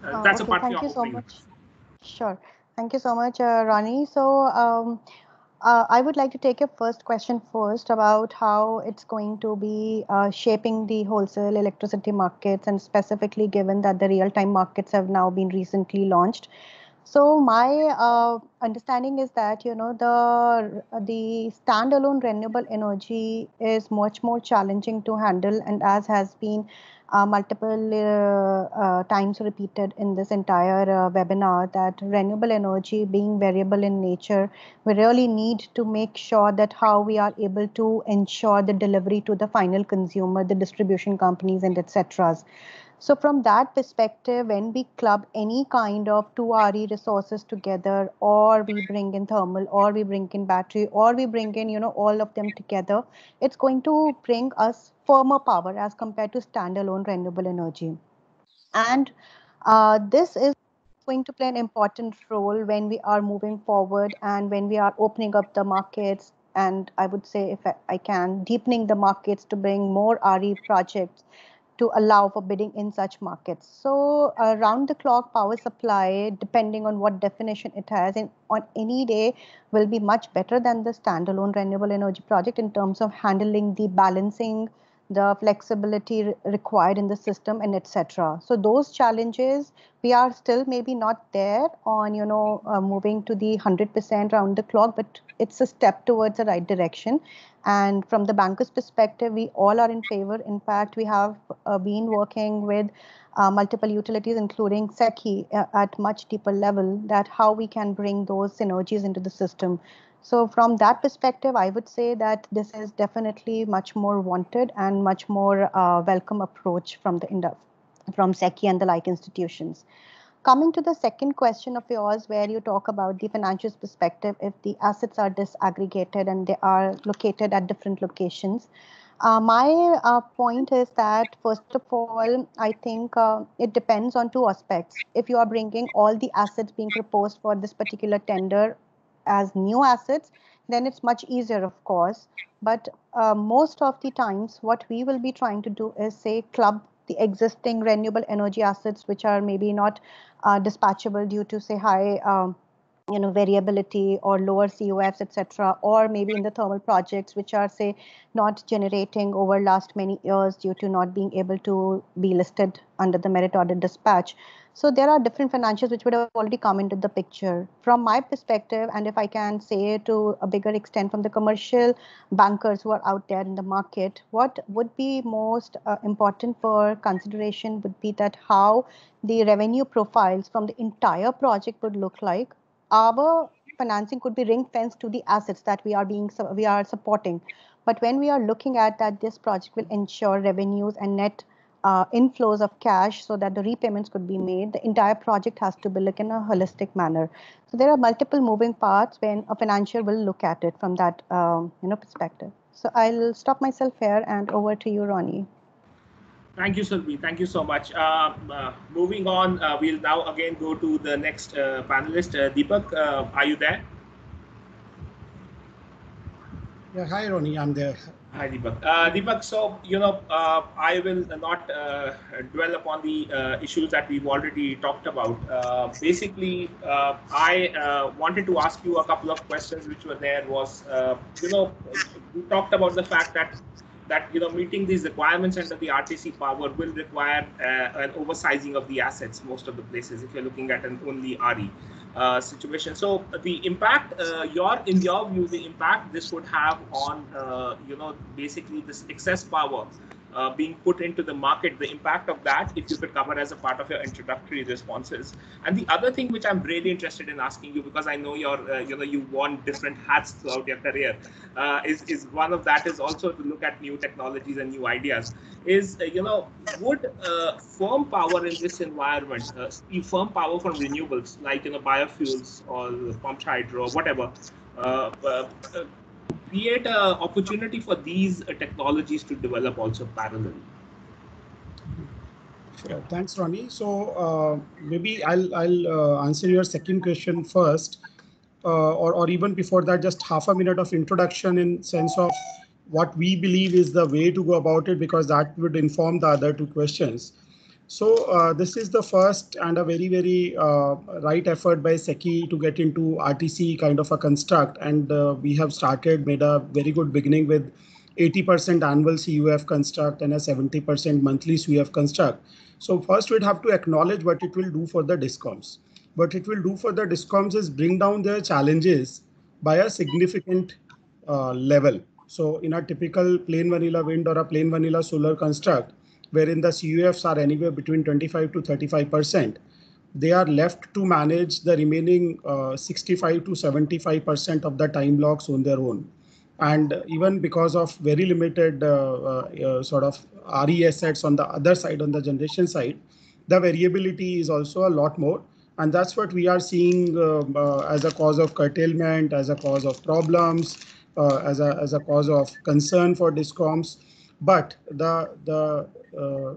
that's
okay,
a part
thank you so much. Sure. Thank you so much, uh, Ronnie. So um, uh, I would like to take your first question first about how it's going to be uh, shaping the wholesale electricity markets and specifically given that the real-time markets have now been recently launched. So my uh, understanding is that you know the the standalone renewable energy is much more challenging to handle, and as has been uh, multiple uh, uh, times repeated in this entire uh, webinar that renewable energy being variable in nature, we really need to make sure that how we are able to ensure the delivery to the final consumer, the distribution companies and etc. So from that perspective, when we club any kind of two RE resources together, or we bring in thermal, or we bring in battery, or we bring in, you know, all of them together, it's going to bring us firmer power as compared to standalone renewable energy. And uh, this is going to play an important role when we are moving forward and when we are opening up the markets and I would say, if I can, deepening the markets to bring more RE projects to allow for bidding in such markets. So around the clock power supply, depending on what definition it has, in, on any day will be much better than the standalone renewable energy project in terms of handling the balancing, the flexibility re required in the system and etc. So those challenges, we are still maybe not there on, you know, uh, moving to the 100% round the clock, but it's a step towards the right direction. And from the banker's perspective, we all are in favor. In fact, we have uh, been working with uh, multiple utilities, including SECI, uh, at much deeper level, that how we can bring those synergies into the system. So from that perspective, I would say that this is definitely much more wanted and much more uh, welcome approach from the from SECI and the like institutions. Coming to the second question of yours, where you talk about the financials perspective, if the assets are disaggregated and they are located at different locations, uh, my uh, point is that first of all, I think uh, it depends on two aspects. If you are bringing all the assets being proposed for this particular tender as new assets, then it's much easier, of course. But uh, most of the times, what we will be trying to do is say club the existing renewable energy assets, which are maybe not uh, dispatchable due to say high um, you know variability or lower CUFs, etc., or maybe in the thermal projects which are say not generating over last many years due to not being able to be listed under the merit order dispatch. So there are different financials which would have already come into the picture. From my perspective, and if I can say to a bigger extent from the commercial bankers who are out there in the market, what would be most uh, important for consideration would be that how the revenue profiles from the entire project would look like. Our financing could be ring fenced to the assets that we are being we are supporting. But when we are looking at that, this project will ensure revenues and net uh, inflows of cash so that the repayments could be made. The entire project has to be looked in a holistic manner. So there are multiple moving parts when a financier will look at it from that um, you know perspective. So I'll stop myself here and over to you, Ronnie.
Thank you, Surbhi. Thank you so much. Uh, uh, moving on, uh, we'll now again go to the next uh, panelist, uh, Deepak. are you there?
Yeah, hi, Ronnie. I'm there.
Hi, Deepak. Uh, Deepak, so, you know, uh, I will not uh, dwell upon the uh, issues that we've already talked about. Uh, basically, uh, I wanted to ask you a couple of questions which were there was, you know, we talked about the fact that that you know meeting these requirements under the RTC power will require an oversizing of the assets most of the places if you're looking at an only RE. Uh, situation. So the impact, uh, your in your view, the impact this would have on uh, you know basically this excess power uh, being put into the market, the impact of that, if you could cover as a part of your introductory responses. And the other thing which I'm really interested in asking you, because I know you're, uh, you know, you worn different hats throughout your career, uh, is is one of that is also to look at new technologies and new ideas. Is uh, you know, would uh, firm power in this environment, uh, firm power from renewables like you know biofuels or pumped hydro, whatever create an opportunity for these uh, technologies to develop also parallelly.
Sure. Thanks, Ronnie. So uh, maybe I'll I'll uh, answer your second question first, uh, or or even before that, just half a minute of introduction in sense of what we believe is the way to go about it, because that would inform the other two questions. So uh, this is the first and a very, very uh, right effort by SECI to get into RTC kind of a construct. And uh, we have started, made a very good beginning with 80% annual CUF construct and a 70% monthly CUF construct. So first we'd have to acknowledge what it will do for the discoms. What it will do for the discoms is bring down their challenges by a significant uh, level. So in a typical plain vanilla wind or a plain vanilla solar construct, wherein the CUFs are anywhere between 25 to 35 percent. They are left to manage the remaining uh, 65 to 75 percent of the time blocks on their own. And even because of very limited uh, uh, uh sort of RE assets on the other side, on the generation side, the variability is also a lot more. And that's what we are seeing um, uh, as a cause of curtailment, as a cause of problems, uh, as, a, as a cause of concern for discoms. But the the uh,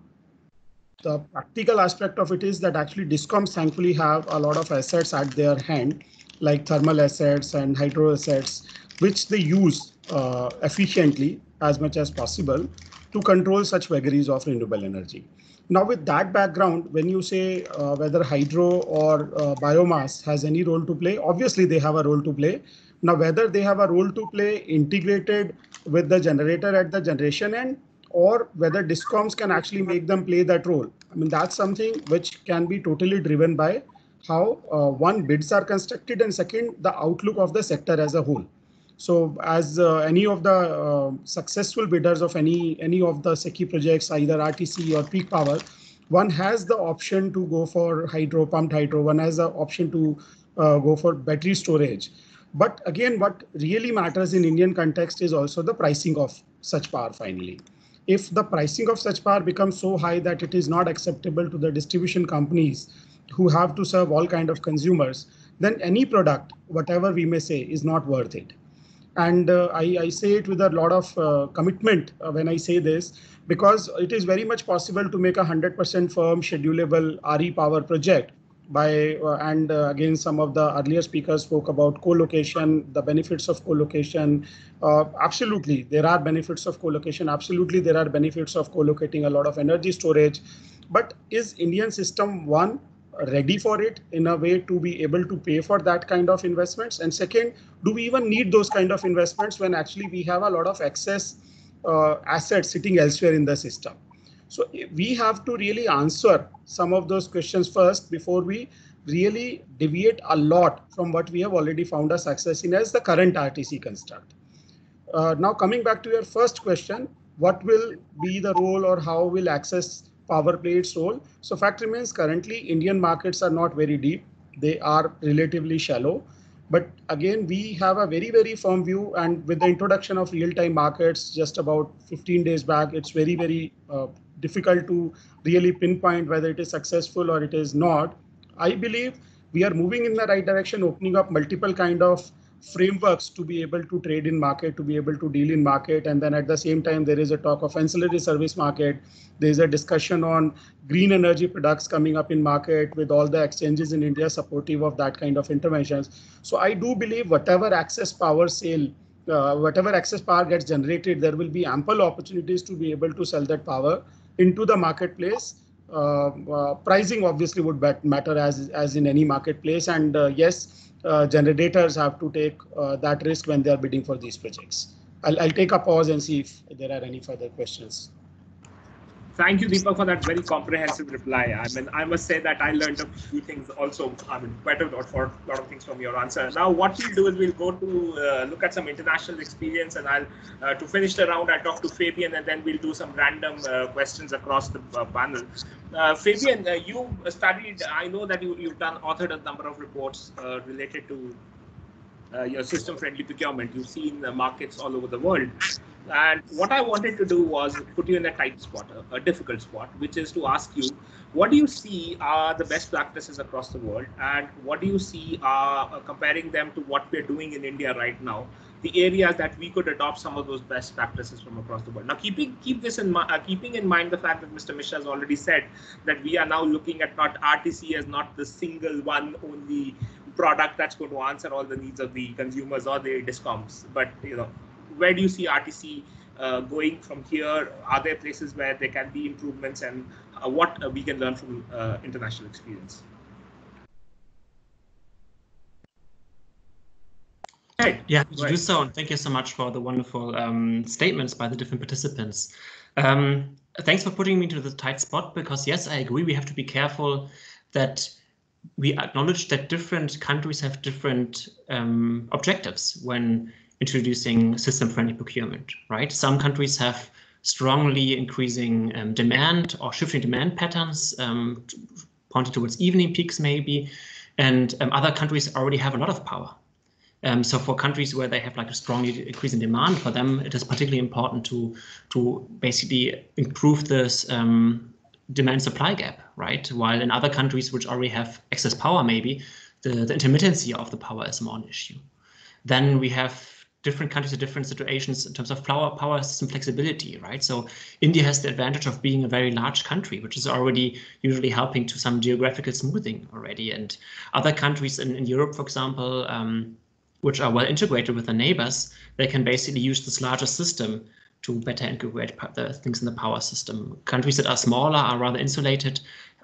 the practical aspect of it is that actually discoms thankfully have a lot of assets at their hand, like thermal assets and hydro assets, which they use uh, efficiently as much as possible to control such vagaries of renewable energy. Now, with that background, when you say uh, whether hydro or uh, biomass has any role to play, obviously they have a role to play. Now, whether they have a role to play integrated with the generator at the generation end or whether discoms can actually make them play that role. I mean, that's something which can be totally driven by how uh, one bids are constructed and second, the outlook of the sector as a whole. So as uh, any of the uh, successful bidders of any any of the SECI projects, either RTC or peak power, one has the option to go for hydro, pumped hydro, one has the option to uh, go for battery storage. But again, what really matters in Indian context is also the pricing of such power finally if the pricing of such power becomes so high that it is not acceptable to the distribution companies who have to serve all kind of consumers, then any product, whatever we may say, is not worth it. And uh, I, I, say it with a lot of uh, commitment uh, when I say this, because it is very much possible to make a 100% firm schedulable RE power project by uh, and uh, again some of the earlier speakers spoke about co-location the benefits of co-location. Uh, absolutely there are benefits of co-location. Absolutely there are benefits of co-locating a lot of energy storage. But is indian system one ready for it in a way to be able to pay for that kind of investments? And second, do we even need those kind of investments when actually we have a lot of excess uh, assets sitting elsewhere in the system? So we have to really answer some of those questions first before we really deviate a lot from what we have already found a success in as the current RTC construct. Uh, now coming back to your first question, what will be the role or how will access power play its role? So fact remains currently Indian markets are not very deep. They are relatively shallow. But again, we have a very, very firm view. And with the introduction of real-time markets just about 15 days back, it's very, very uh, difficult to really pinpoint whether it is successful or it is not. I believe we are moving in the right direction, opening up multiple kind of frameworks to be able to trade in market, to be able to deal in market. And then at the same time, there is a talk of ancillary service market. There's a discussion on green energy products coming up in market with all the exchanges in India supportive of that kind of interventions. So I do believe whatever access power sale uh, whatever excess power gets generated, there will be ample opportunities to be able to sell that power into the marketplace. Uh, uh, pricing obviously would matter as as in any marketplace, and uh, yes, generators have to take uh, that risk when they are bidding for these projects. I'll, I'll take a pause and see if there are any further questions.
Thank you, Deepak, for that very comprehensive reply. I mean, I must say that I learned a few things also. I mean, quite a lot, for lot of things from your answer. Now, what we'll do is we'll go to uh, look at some international experience, and I'll uh, to finish the round. I'll talk to Fabian, and then we'll do some random uh, questions across the uh, panel. Uh, Fabian, uh, you studied. I know that you you've done authored a number of reports related to your system-friendly procurement. You've seen the markets all over the world. And what I wanted to do was put you in a tight spot, a, a, difficult spot, which is to ask you, what do you see are the best practices across the world, and what do you see are uh, comparing them to what we're doing in India right now? The areas that we could adopt some of those best practices from across the world. Now, keeping keep this in uh, keeping in mind the fact that Mr. Mishra has already said that we are now looking at not RTC as not the single one only product that's going to answer all the needs of the consumers or the discoms, but you know where do you see RTC uh, going from here? Are there places where there can be improvements and uh, what uh, we can learn from uh, international experience?
Hey, yeah, to do so. And thank you so much for the wonderful um, statements by the different participants. Um, thanks for putting me to the tight spot because yes, I agree. We have to be careful that we acknowledge that different countries have different um, objectives when introducing system-friendly procurement, right? Some countries have strongly increasing um, demand or shifting demand patterns, um, towards evening peaks maybe, and um, other countries already have a lot of power. Um, so for countries where they have like a strongly increasing demand, for them it is particularly important to to basically improve this um, demand supply gap, right? While in other countries which already have excess power, maybe the, the intermittency of the power is more an issue. Then we have different countries have different situations in terms of power, power system flexibility, right? So India has the advantage of being a very large country, which is already usually helping to some geographical smoothing already. And other countries in, in Europe, for example, um, which are well integrated with their neighbors, they can basically use this larger system to better integrate the things in the power system. Countries that are smaller are rather insulated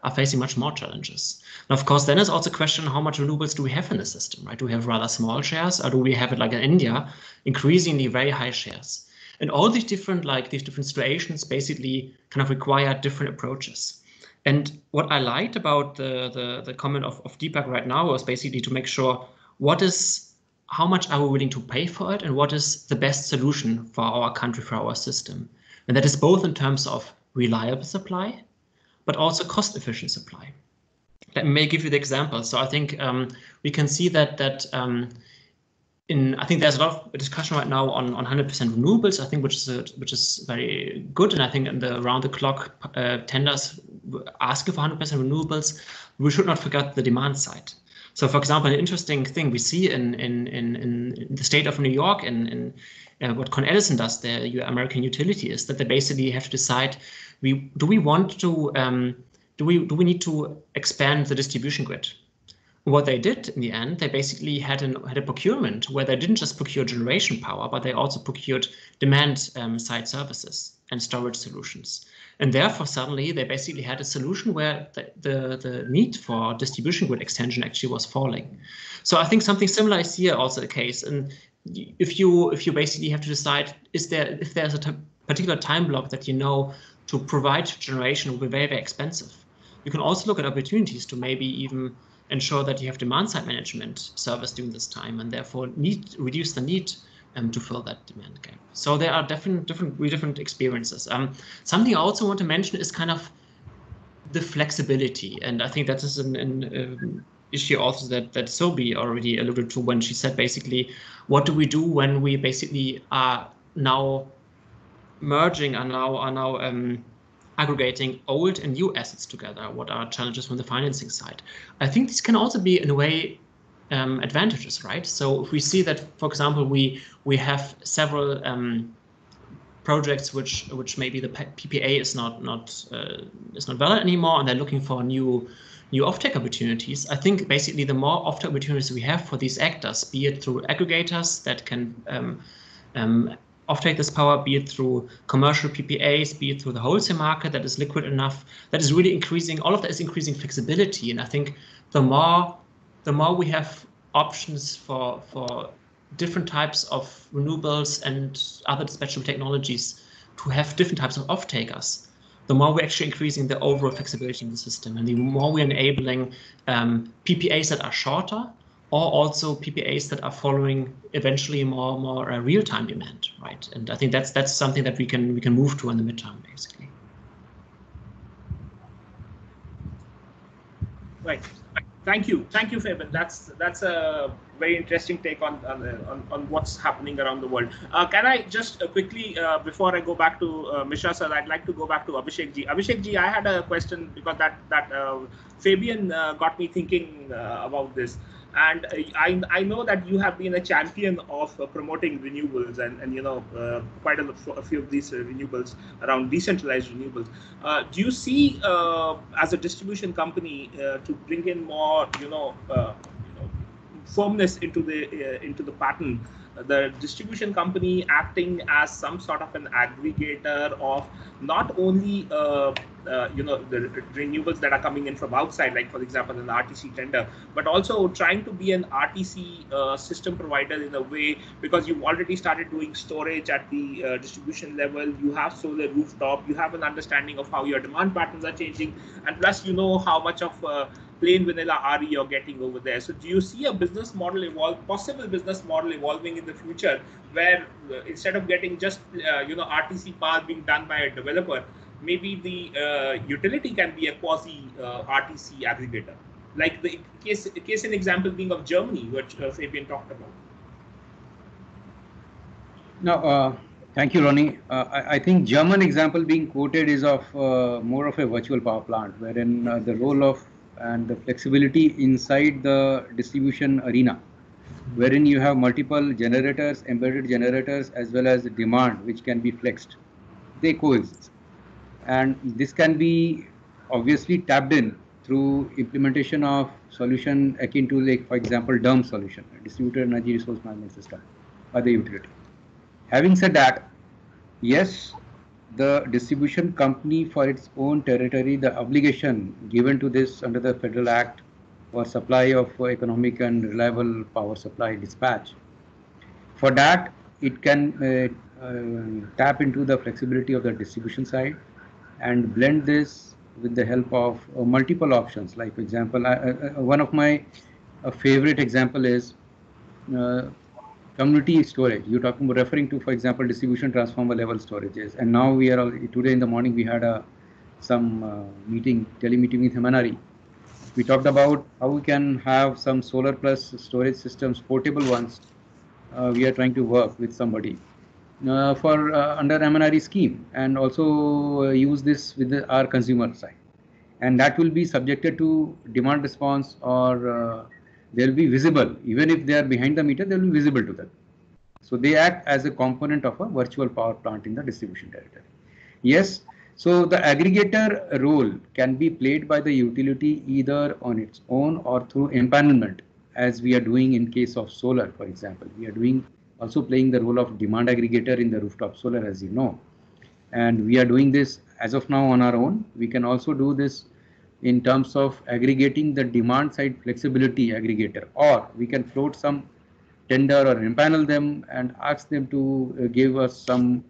are facing much more challenges. And of course, then is also a question, how much renewables do we have in the system, right? Do we have rather small shares or do we have it like in India, increasingly very high shares? And all these different, like these different situations basically kind of require different approaches. And what I liked about the, the, the comment of, of Deepak right now was basically to make sure what is, how much are we willing to pay for it and what is the best solution for our country, for our system? And that is both in terms of reliable supply but also cost efficient supply. Let me give you the example. So I think um, we can see that that um, in I think there's a lot of discussion right now on on 100% renewables. I think which is a, which is very good, and I think in the round the clock uh, tenders asking for 100% renewables. We should not forget the demand side. So, for example, an interesting thing we see in in in, in the state of New York and in, in uh, what Con Edison does, the American utility, is that they basically have to decide we do we want to um, do we do we need to expand the distribution grid what they did in the end, they basically had an had a procurement where they didn't just procure generation power, but they also procured demand um, side services and storage solutions. And therefore, suddenly they basically had a solution where the, the, the need for distribution grid extension actually was falling. So I think something similar is here also the case. And if you if you basically have to decide, is there if there's a particular time block that you know to provide generation will be very, very expensive. You can also look at opportunities to maybe even ensure that you have demand side management service during this time and therefore need reduce the need um, to fill that demand gap. So there are different different different experiences. Um, something I also want to mention is kind of the flexibility, and I think that is an, an um, issue also that that Surbhi already alluded to when she said basically, what do we do when we basically are now merging are now are now um, aggregating old and new assets together? What are challenges from the financing side? I think this can also be in a way um, advantages, right? So if we see that, for example, we we have several um, projects which which maybe the PPA is not not uh, is not valid anymore, and they're looking for new new offtake opportunities. I think basically the more offtake opportunities we have for these actors, be it through aggregators that can um, um, offtake this power, be it through commercial PPAs, be it through the wholesale market that is liquid enough, that is really increasing. All of that is increasing flexibility, and I think the more the more we have options for for different types of renewables and other dispatchable technologies to have different types of off-takers, the more we're actually increasing the overall flexibility in the system, and the more we're enabling um, PPAs that are shorter, or also PPAs that are following eventually more more uh, real-time demand, right? And I think that's that's something that we can we can move to in the midterm, basically.
Right. Thank you, thank you, Fabian. That's that's a very interesting take on on, on, on what's happening around the world. Uh, can I just uh, quickly, uh, before I go back to uh, Mishra sir, I'd like to go back to Abhishek ji. Abhishek ji, I had a question because that that uh, Fabian uh, got me thinking about this and I, I know that you have been a champion of uh, promoting renewables and, and you know uh, quite a, a, few of these uh, renewables around decentralized renewables. Uh, do you see uh, as a distribution company uh, to bring in more you know, you know firmness into the into the pattern the distribution company acting as some sort of an aggregator of not only uh, uh, you know the renewables that are coming in from outside like for example an rtc tender but also trying to be an rtc uh, system provider in a way because you've already started doing storage at the uh, distribution level you have solar rooftop you have an understanding of how your demand patterns are changing and plus you know how much of uh, plain vanilla RE you're getting over there. So do you see a business model evolve, possible business model evolving in the future where uh, instead of getting just, uh, you know, RTC path being done by a developer, maybe the uh, utility can be a quasi uh, RTC aggregator? Like the case, case in example being of Germany, which uh, Fabian talked about.
Now, uh, thank you, Ronnie. I, I, think German example being quoted is of more of a virtual power plant, wherein the role of and the flexibility inside the distribution arena wherein you have multiple generators embedded generators as well as demand which can be flexed. They coexist. And this can be obviously tapped in through implementation of solution akin to like for example DERM solution distributed energy resource management system by the utility. Having said that yes the distribution company for its own territory the obligation given to this under the Federal Act for supply of economic and reliable power supply dispatch. For that, it can uh, uh, tap into the flexibility of the distribution side and blend this with the help of uh, multiple options. Like, for example, I, uh, uh, one of my uh, favorite example is community storage. You're talking about referring to, for example, distribution transformer level storages. And now we are today in the morning we had a some uh, meeting, telemeeting with MNRE. We talked about how we can have some solar plus storage systems, portable ones. Uh, we are trying to work with somebody uh, for uh, under MNRE scheme and also uh, use this with the, our consumer side. And that will be subjected to demand response or uh, they'll be visible. Even if they are behind the meter, they'll be visible to them. So they act as a component of a virtual power plant in the distribution territory. Yes, So the aggregator role can be played by the utility either on its own or through empanelment, as we are doing in case of solar, for example. We are doing also playing the role of demand aggregator in the rooftop solar, as you know. And we are doing this as of now on our own. We can also do this in terms of aggregating the demand side flexibility aggregator, or we can float some tender or empanel them and ask them to uh, give us some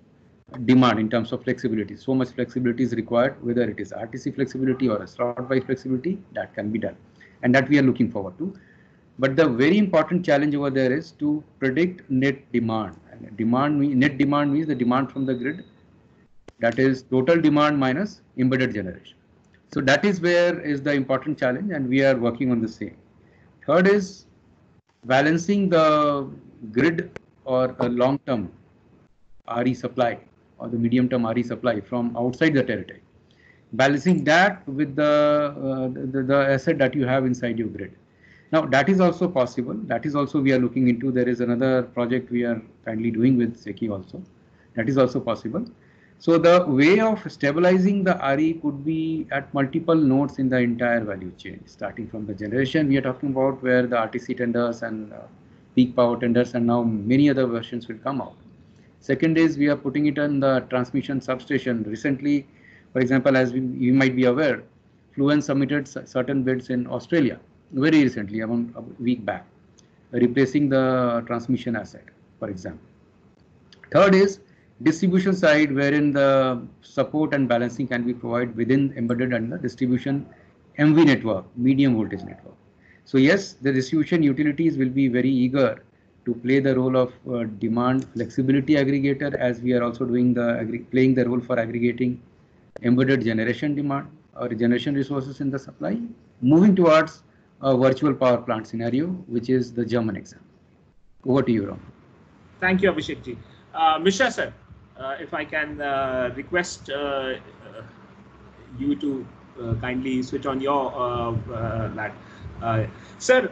demand in terms of flexibility. So much flexibility is required, whether it is RTC flexibility or a slot-wise flexibility, that can be done. And that we are looking forward to. But the very important challenge over there is to predict net demand. And demand net demand means the demand from the grid. That is total demand minus embedded generation. So that is where is the important challenge, and we are working on the same. Third is balancing the grid or a long-term RE supply or the medium-term RE supply from outside the territory. Balancing that with the, uh, the, the asset that you have inside your grid. Now that is also possible. That is also we are looking into. There is another project we are kindly doing with SECI also. That is also possible. So the way of stabilizing the RE could be at multiple nodes in the entire value chain, starting from the generation we are talking about where the RTC tenders and uh, peak power tenders and now many other versions will come out. Second is we are putting it on the transmission substation. Recently, for example, as we, you might be aware, Fluence submitted certain bids in Australia very recently, about a week back, replacing the transmission asset, for example. Third is distribution side, wherein the support and balancing can be provided within embedded and the distribution MV network, medium voltage network. So yes, the distribution utilities will be very eager to play the role of uh, demand flexibility aggregator as we are also doing the playing the role for aggregating embedded generation demand or generation resources in the supply, moving towards a virtual power plant scenario, which is the German example. Over to you, Ram.
Thank you, Abhishek ji. Uh, Mishra sir, if I can uh, request uh, uh, you to uh, kindly switch on your that. sir,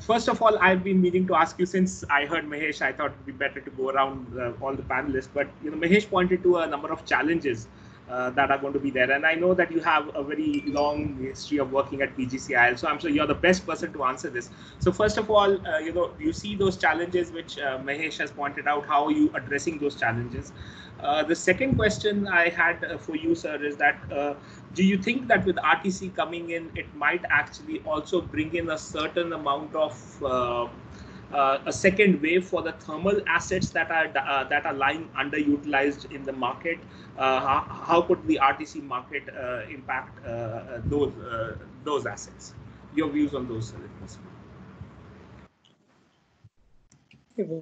first of all, I've been meaning to ask you since I heard Mahesh, I thought it'd be better to go around all the panelists. But you know, Mahesh pointed to a number of challenges uh, that are going to be there. And I know that you have a very long history of working at PGCIL, so I'm sure you're the best person to answer this. So first of all, uh, you know, you see those challenges which uh, Mahesh has pointed out. How are you addressing those challenges? Uh, the second question I had uh, for you, sir, is that uh, do you think that with RTC coming in, it might actually also bring in a certain amount of uh, a second wave for the thermal assets that are uh, that are lying underutilized in the market. Uh, how, how, could the RTC market uh, impact uh, those those assets? Your views on those.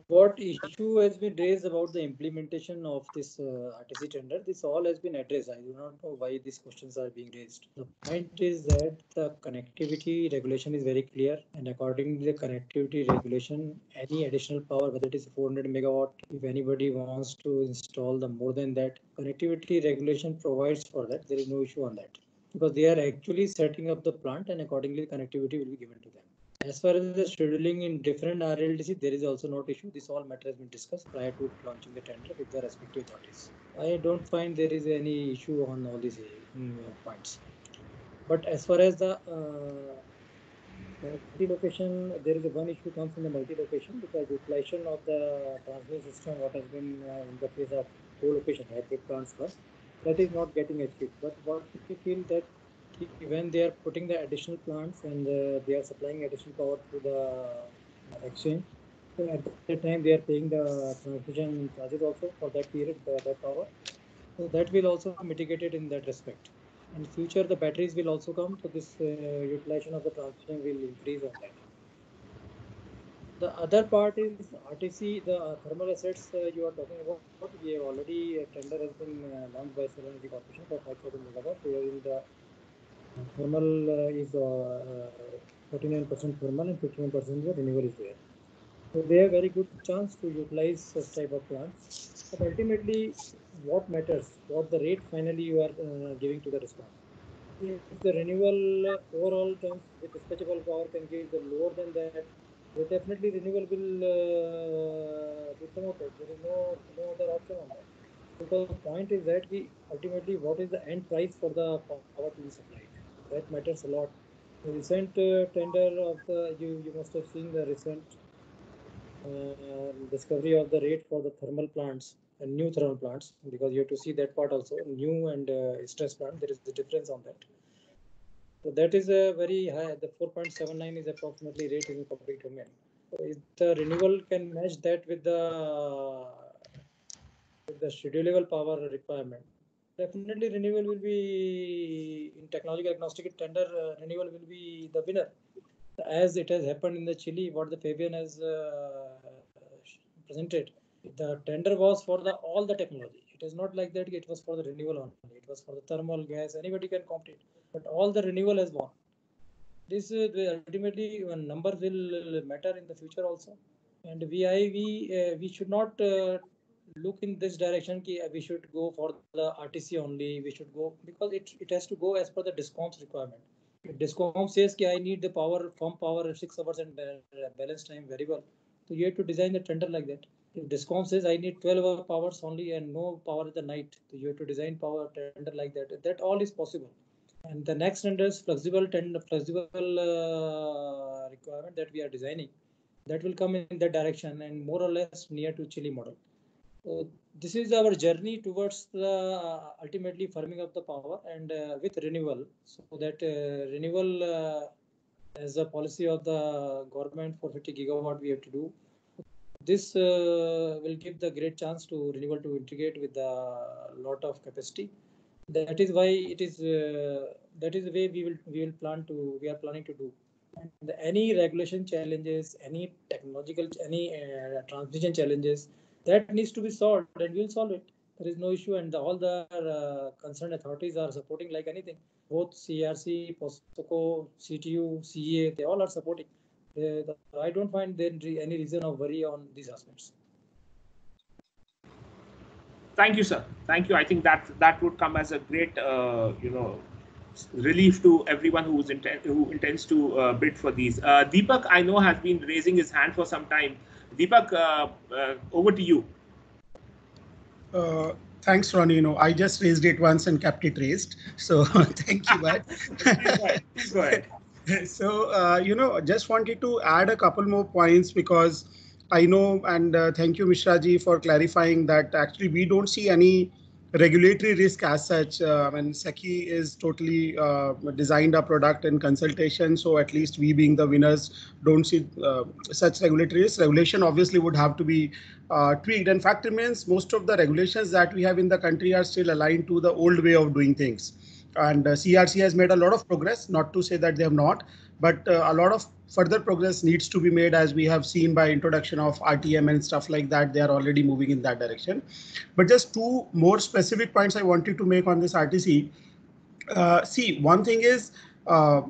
What issue has been raised about the implementation of this uh, RTC tender? This all has been addressed. I do not know why these questions are being raised. The point is that the connectivity regulation is very clear, and according to the connectivity regulation, any additional power, whether it is 400 megawatt, if anybody wants to install the more than that, connectivity regulation provides for that. There is no issue on that because they are actually setting up the plant, and accordingly, connectivity will be given to them. As far as the scheduling in different RLDC, there is also not issue. This all matter has been discussed prior to launching the tender with the respective authorities. I don't find there is any issue on all these uh, points. But as far as the uh, multi-location, there is one issue comes in the multi-location because utilization of the transmission system, what has been uh, in the case of co-location hybrid first, that is not getting achieved. But what we feel that when they are putting the additional plants and uh, they are supplying additional power to the exchange, at that time they are paying the transmission charges also for that period, uh, that power. So that will also be mitigated in that respect. In future, the batteries will also come, so this uh, utilization of the transmission will increase on that. The other part is RTC, the thermal assets uh, you are talking about. We have already a tender has been uh, launched by Solar Energy Corporation for 5,000 megawatts. We are in the thermal uh, is 49% uh, thermal and 51% renewable is there. So they have very good chance to utilize such type of plants. But ultimately, what matters, what the rate finally you are uh, giving to the response. If the renewable uh, overall terms with dispatchable power can give the lower than that, then definitely renewable will uh, be promoted. There is no, no other option on that. Because the point is that we ultimately what is the end price for the power to be supplied. That matters a lot. The recent uh, tender of the you you must have seen the recent uh, discovery of the rate for the thermal plants and new thermal plants because you have to see that part also new and uh, stress plant there is the difference on that so that is a very high the 4.79 is approximately rate in public domain so if the renewable can match that with the with the schedulable power requirement definitely renewal will be in technological agnostic tender uh, renewable will be the winner as it has happened in the Chile, what the Fabian has uh, presented, the tender was for the all the technology. It is not like that it was for the renewal only. It was for the thermal gas. Anybody can compete, but all the renewal has won. This uh, ultimately one number will matter in the future also. And we we uh, we should not uh, look in this direction. Ki we should go for the RTC only. We should go because it it has to go as per the DISCOM's requirement DISCOM says I need the power from power six hours and balance time very well, so you have to design the tender like that. If DISCOM says I need 12 hour powers only and no power in the night, so you have to design power tender like that. That all is possible. And the next tender is flexible tender, flexible uh, requirement that we are designing. That will come in that direction and more or less near to Chile model. This is our journey towards the uh, ultimately firming up the power and uh, with renewal. So that uh, renewal uh, as a policy of the government for 50 gigawatt we have to do. This uh, will give the great chance to renewal to integrate with a lot of capacity. That is why it is uh, that is the way we will we will plan to we are planning to do. And any regulation challenges any technological any transmission challenges that needs to be solved and we'll solve it. There is no issue and all the uh, concerned authorities are supporting like anything. Both CERC POSOCO, ctu cea they all are supporting. I don't find any reason of worry on these aspects.
Thank you sir. Thank you. I think that that would come as a great uh, you know relief to everyone who's who intends to uh, bid for these. Uh, deepak i know has been raising his hand for some time Deepak, uh, uh, over to you.
Uh, thanks, Ronnie. You know, I just raised it once and kept it raised. So thank you. But
go ahead.
So, you know, just wanted to add a couple more points because I know, and uh, thank you, Mishraji, for clarifying that actually we don't see any regulatory risk as such. Uh, I mean, SECI is totally uh, designed a product in consultation. So at least we being the winners don't see uh, such regulatory risk. Regulation obviously would have to be uh, tweaked. And fact remains, most of the regulations that we have in the country are still aligned to the old way of doing things. And CERC uh, has made a lot of progress, not to say that they have not, but uh, a lot of further progress needs to be made as we have seen by introduction of RTM and stuff like that. They are already moving in that direction. But just two more specific points I wanted to make on this RTC. Uh, see, one thing is, uh,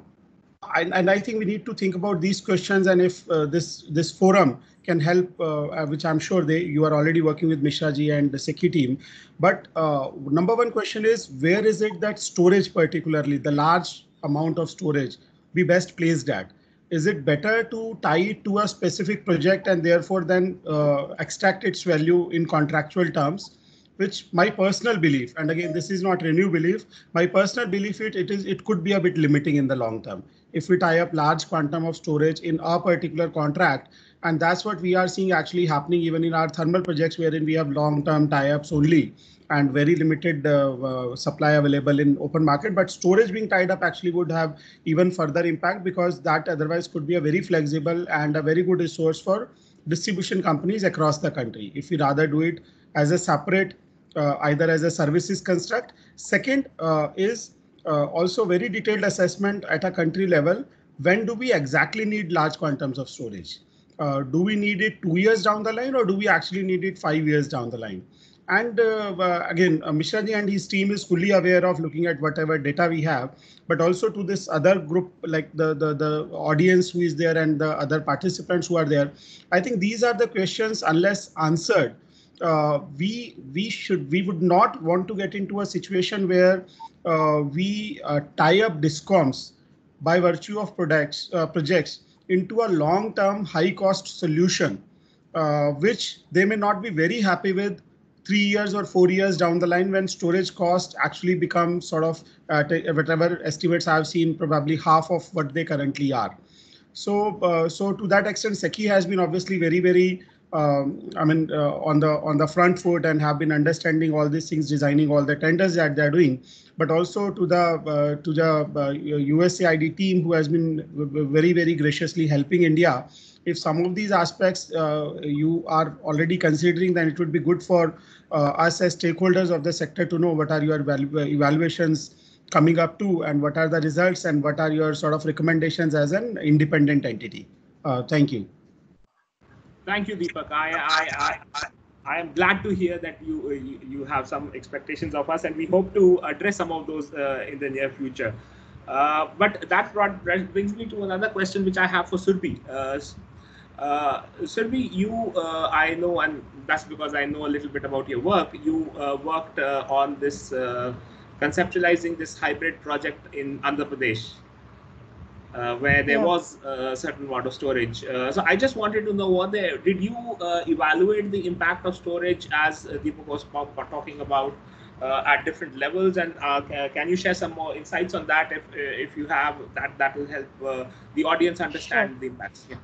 and, and, I think we need to think about these questions and if uh, this this forum can help, uh, uh, which I'm sure they you are already working with Mishraji and the SECI team. But uh, number one question is, where is it that storage particularly, the large amount of storage, be best placed at? is it better to tie it to a specific project and therefore then uh, extract its value in contractual terms which my personal belief and again this is not ReNew belief my personal belief it, it is it could be a bit limiting in the long term if we tie up large quantum of storage in a particular contract and that's what we are seeing actually happening even in our thermal projects wherein we have long term tie-ups only and very limited uh, uh, supply available in open market. But storage being tied up actually would have even further impact because that otherwise could be a very flexible and a very good resource for distribution companies across the country. If we rather do it as a separate, uh, either as a services construct. Second uh, is uh, also very detailed assessment at a country level. When do we exactly need large quantums of storage? Uh, do we need it two years down the line or do we actually need it five years down the line? And uh, uh, again, uh, Mishraji and his team is fully aware of looking at whatever data we have, but also to this other group, like the, the, the audience who is there and the other participants who are there. I think these are the questions, unless answered, uh, we we should we would not want to get into a situation where uh, we uh, tie up discoms by virtue of products projects into a long-term high-cost solution, which they may not be very happy with three years or four years down the line when storage costs actually become sort of uh, whatever estimates I've seen, probably half of what they currently are. So, uh, so to that extent, SECI has been obviously very, very um, I mean, uh, on the on the front foot and have been understanding all these things, designing all the tenders that they're doing, but also to the uh, to the uh, USAID team who has been very very graciously helping India. If some of these aspects uh, you are already considering, then it would be good for uh, us as stakeholders of the sector to know what are your evaluations coming up to and what are the results and what are your sort of recommendations as an independent entity. Uh, thank you.
Thank you, Deepak. I, I, I, I am glad to hear that you, you, you have some expectations of us, and we hope to address some of those uh, in the near future. Uh, but that brought, brings me to another question which I have for Surbhi. Uh, uh, Surbhi, you, uh, I know, and that's because I know a little bit about your work. You uh, worked uh, on this uh, conceptualizing this hybrid project in Andhra Pradesh uh, where there yeah. was a certain amount of storage. Uh, so I just wanted to know what there did you uh, evaluate the impact of storage as uh, Deepak was talking about uh, at different levels, and uh, can you share some more insights on that if if you have that that will help the audience understand
sure.
the impacts. Yeah.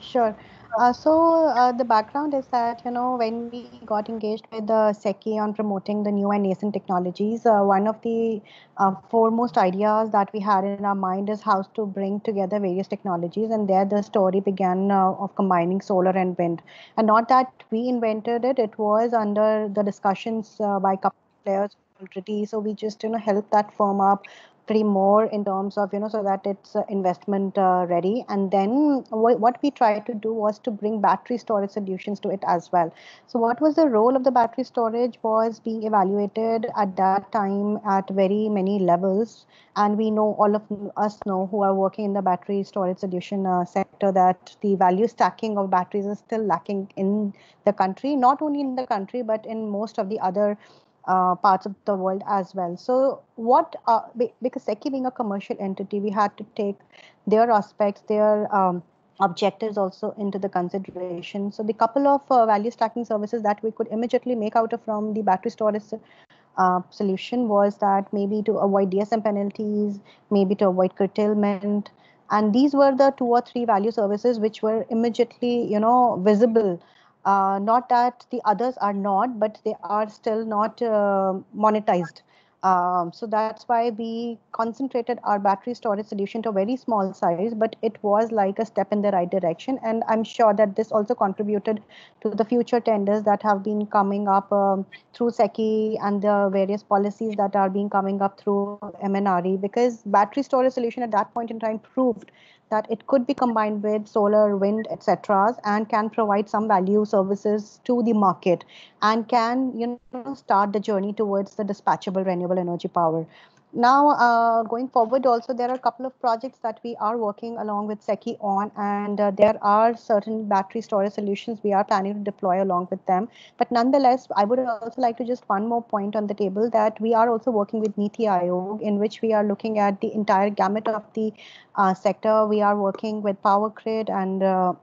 Sure. Uh, so uh, the background is that you know when we got engaged with the SECI on promoting the new and nascent technologies, uh, one of the uh, foremost ideas that we had in our mind is how to bring together various technologies, and there the story began uh, of combining solar and wind. And not that we invented it; it was under the discussions uh, by couple of players already. So we just you know helped that firm up pretty more in terms of you know so that it's uh, investment uh, ready. And then w- what we tried to do was to bring battery storage solutions to it as well. So what was the role of the battery storage was being evaluated at that time at very many levels. And we know all of us know who are working in the battery storage solution uh, sector that the value stacking of batteries is still lacking in the country. Not only in the country but in most of the other uh, parts of the world as well. So, what uh, because SECI being a commercial entity, we had to take their aspects, their um, objectives also into the consideration. So, the couple of uh, value stacking services that we could immediately make out of from the battery storage uh, solution was that maybe to avoid DSM penalties, maybe to avoid curtailment, and these were the two or three value services which were immediately, you know, visible uh, not that the others are not, but they are still not uh, monetized. Um, so that's why we concentrated our battery storage solution to a very small size, but it was like a step in the right direction. And I'm sure that this also contributed to the future tenders that have been coming up um, through SECI and the various policies that are being coming up through MNRE because battery storage solution at that point in time proved that it could be combined with solar, wind, etc., and can provide some value services to the market and can you know start the journey towards the dispatchable renewable energy power. Now, uh, going forward, also there are a couple of projects that we are working along with SECI on, and uh, there are certain battery storage solutions we are planning to deploy along with them. But nonetheless, I would also like to just one more point on the table that we are also working with Niti Aayog, in which we are looking at the entire gamut of the uh, sector. We are working with Power Grid and uh,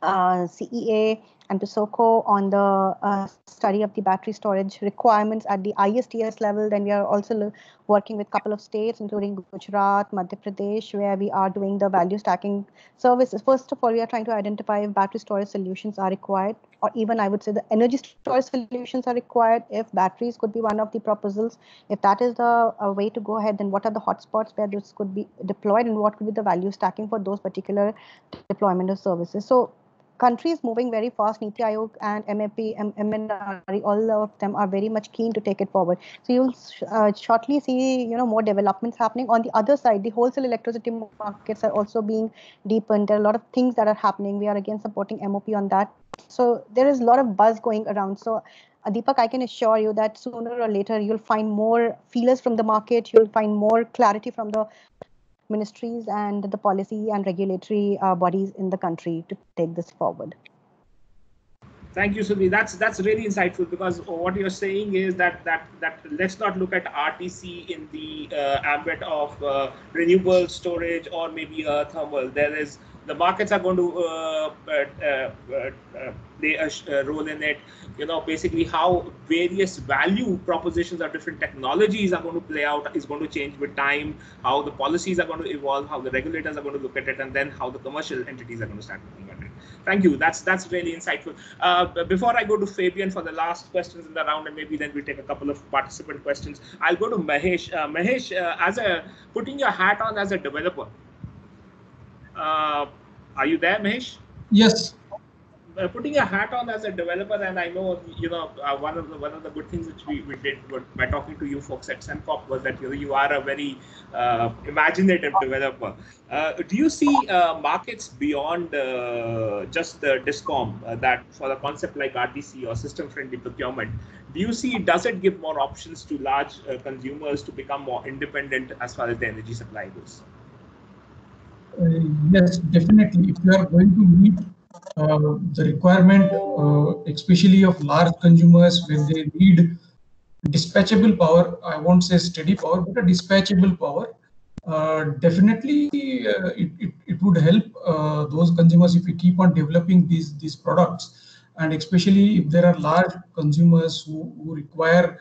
uh, CEA and POSOCO on the uh, study of the battery storage requirements at the ISTS level. Then we are also working with a couple of states, including Gujarat, Madhya Pradesh, where we are doing the value stacking services. First of all, we are trying to identify if battery storage solutions are required, or even I would say the energy storage solutions are required. If batteries could be one of the proposals, if that is the way to go ahead, then what are the hotspots where this could be deployed, and what could be the value stacking for those particular deployment of services? So countries moving very fast. Niti Aayog and MAP, MNRE, all of them are very much keen to take it forward. So you'll uh, shortly see, you know, more developments happening. On the other side, the wholesale electricity markets are also being deepened. There are a lot of things that are happening. We are again supporting MOP on that. So there is a lot of buzz going around. So uh, Deepak, I can assure you that sooner or later you'll find more feelers from the market. You'll find more clarity from the ministries and the policy and regulatory uh, bodies in the country to take this forward.
Thank you, Surbhi. That's that's really insightful because what you're saying is that that that let's not look at RTC in the uh, ambit of uh, renewable storage or maybe uh, thermal. There is the markets are going to uh, uh, uh, play a role in it. You know, basically how various value propositions of different technologies are going to play out is going to change with time. How the policies are going to evolve, how the regulators are going to look at it, and then how the commercial entities are going to start looking at it. Thank you. That's that's really insightful. before I go to Fabian for the last questions in the round, and maybe then we take a couple of participant questions. I'll go to Mahesh. Mahesh, as a putting your hat on as a developer. Uh, are you there, Mahesh?
Yes.
Uh, putting a hat on as a developer, and I know you know uh, one of the one of the good things which we, we did by talking to you folks at Sembcorp was that you know, you are a very uh, imaginative developer. Uh, do you see uh, markets beyond just the discom that for a concept like RTC or system-friendly procurement? Do you see does it give more options to large consumers to become more independent as far as the energy supply goes?
Uh, yes, definitely. If you are going to meet uh, the requirement, uh, especially of large consumers when they need dispatchable power, I won't say steady power, but a dispatchable power, uh, definitely uh, it, it, it, would help uh, those consumers if we keep on developing these these products and especially if there are large consumers who, who require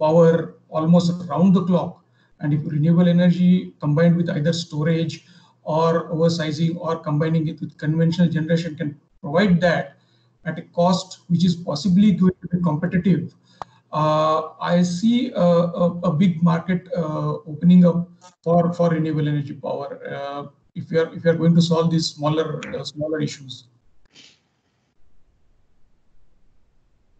power almost around the clock and if renewable energy combined with either storage or oversizing or combining it with conventional generation can provide that at a cost which is possibly going to be competitive. Uh, I see a, a, a big market uh, opening up for, for renewable energy power uh, if you are if you are going to solve these smaller uh, smaller issues.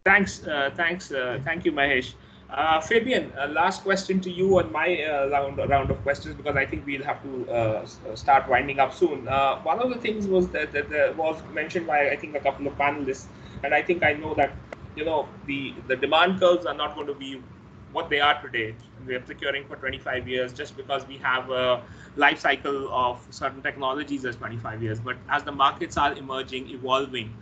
Thanks, uh, thanks, uh, thank you, Mahesh. Uh, Fabian, uh, last question to you on my uh, round round of questions because I think we'll have to uh, uh, start winding up soon. Uh, one of the things was that, that, that, was mentioned by I think a couple of panelists, and I think I know that you know the the demand curves are not going to be what they are today. We are procuring for 25 years just because we have a life cycle of certain technologies as 25 years. But as the markets are emerging, evolving,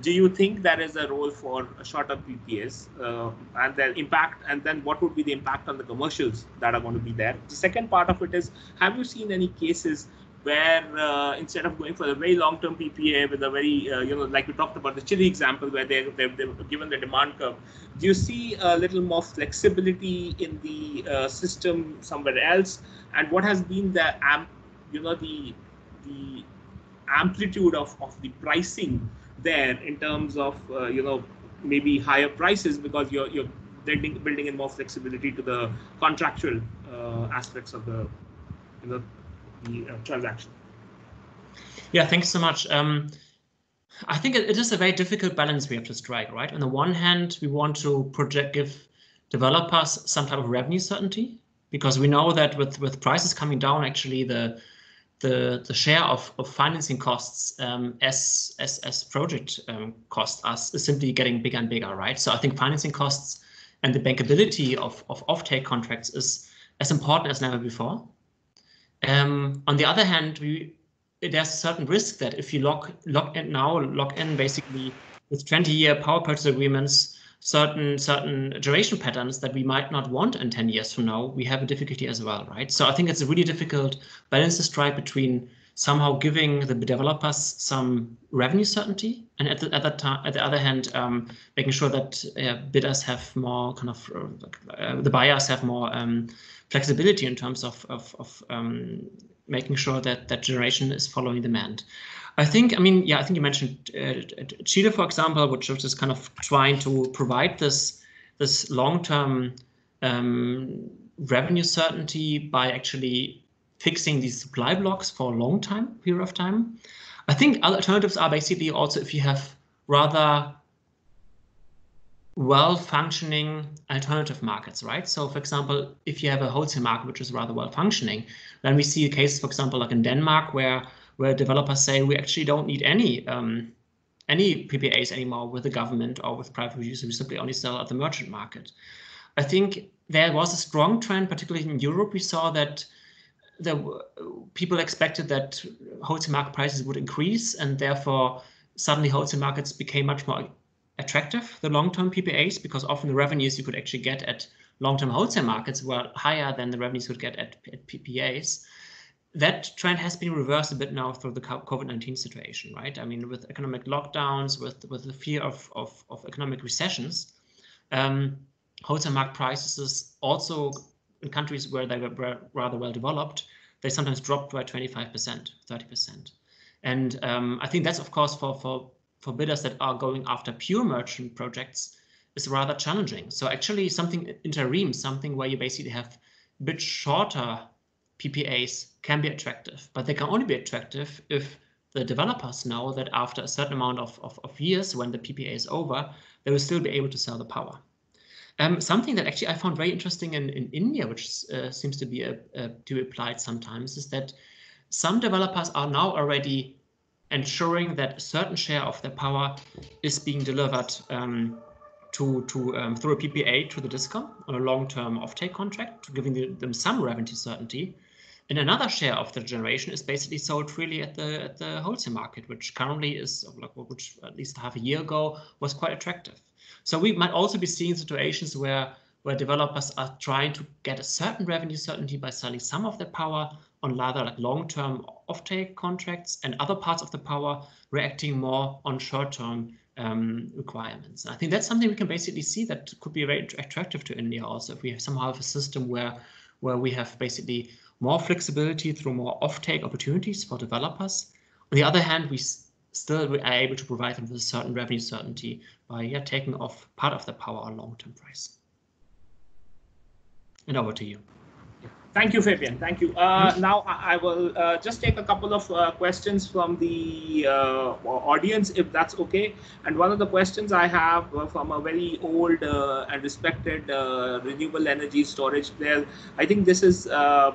do you think there is a role for a shorter PPAs uh, and the impact, and then what would be the impact on the commercials that are going to be there? The second part of it is, have you seen any cases where uh, instead of going for a very long-term PPA with a very, uh, you know, like we talked about the Chile example where they, they, they've given the demand curve, do you see a little more flexibility in the uh, system somewhere else? And what has been the, amp, you know, the, the amplitude of, of the pricing there in terms of uh, you know maybe higher prices because you're you're building building in more flexibility to the contractual uh, aspects of the you know the uh, transaction.
Yeah, thanks so much. Um, I think it, it is a very difficult balance we have to strike, right? On the one hand, we want to project give developers some type of revenue certainty because we know that with with prices coming down, actually the the the share of, of financing costs um, as as as project um, costs are simply getting bigger and bigger, right? So I think financing costs and the bankability of of offtake contracts is as important as never before. Um, on the other hand, we there's a certain risk that if you lock lock in now lock in basically with 20 year power purchase agreements certain certain duration patterns that we might not want in 10 years from now, we have a difficulty as well, right? So I think it's a really difficult balance to strike between somehow giving the developers some revenue certainty, and at the, at that time, at the other hand, um, making sure that uh, bidders have more kind of uh, the buyers have more um, flexibility in terms of of, of um, making sure that that generation is following demand. I think, I mean, yeah, I think you mentioned uh, Chile, for example, which is kind of trying to provide this this long-term um, revenue certainty by actually fixing these supply blocks for a long time period of time. I think alternatives are basically also if you have rather well-functioning alternative markets, right? So, for example, if you have a wholesale market which is rather well-functioning, then we see cases, for example, like in Denmark, where where developers say we actually don't need any um, any PPAs anymore with the government or with private users. We simply only sell at the merchant market. I think there was a strong trend, particularly in Europe. We saw that the people expected that wholesale market prices would increase, and therefore suddenly wholesale markets became much more attractive, the long-term PPAs, because often the revenues you could actually get at long-term wholesale markets were higher than the revenues you could get at, at PPAs. That trend has been reversed a bit now through the COVID-19 situation, right? I mean, with economic lockdowns, with with the fear of of, of economic recessions, um, wholesale market prices also in countries where they were rather well developed, they sometimes dropped by 25%, 30%. And um, I think that's, of course, for, for, for bidders that are going after pure merchant projects is rather challenging. So actually something interim, something where you basically have a bit shorter PPAs can be attractive, but they can only be attractive if the developers know that after a certain amount of, of, of years, when the PPA is over, they will still be able to sell the power. Um, something that actually I found very interesting in, in India, which uh, seems to be a, a, to be applied sometimes, is that some developers are now already ensuring that a certain share of their power is being delivered um, to, to um, through a PPA to the DISCOM on a long-term offtake contract, giving the, them some revenue certainty. And another share of the generation is basically sold freely at the at the wholesale market, which currently is which at least half a year ago was quite attractive. So we might also be seeing situations where where developers are trying to get a certain revenue certainty by selling some of their power on rather like long-term offtake contracts and other parts of the power reacting more on short-term um, requirements. I think that's something we can basically see that could be very attractive to India also if we have somehow have a system where where we have basically more flexibility through more offtake opportunities for developers. On the other hand, we still are able to provide them with a certain revenue certainty by yeah, taking off part of the power on long-term price. And over to you.
Thank you, Fabian. Thank you. Uh, now I will uh, just take a couple of uh, questions from the uh, audience, if that's okay. And one of the questions I have uh, from a very old uh, and respected renewable energy storage player. I think this is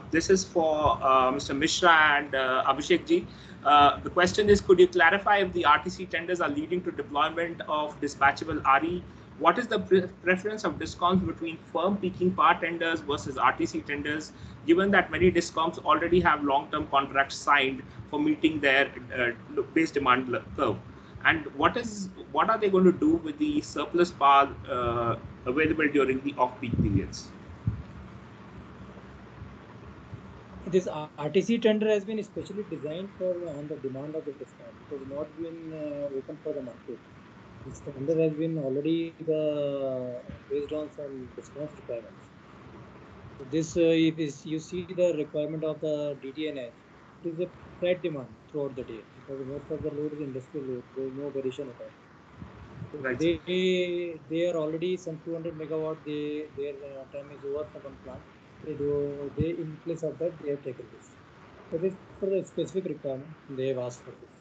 this is for Mr. Mishra and Abhishek ji. the question is, could you clarify if the RTC tenders are leading to deployment of dispatchable RE what is the pre preference of discoms between firm peaking power tenders versus RTC tenders, given that many discoms already have long-term contracts signed for meeting their uh, base demand curve? And what is what are they going to do with the surplus power uh, available during the off-peak periods?
This RTC tender has been especially designed for on the demand of the discom. It has not been uh, open for the market this tender has been already the based on some response requirements. So this, uh, if is, you see the requirement of the DTNS, it is a flat demand throughout the day because most of the load is industrial load. There is no variation at all. So right. They they are already some 200 megawatt. They their uh, time is over for one plant. They do they in place of that they have taken this. So this for the specific requirement they have asked for this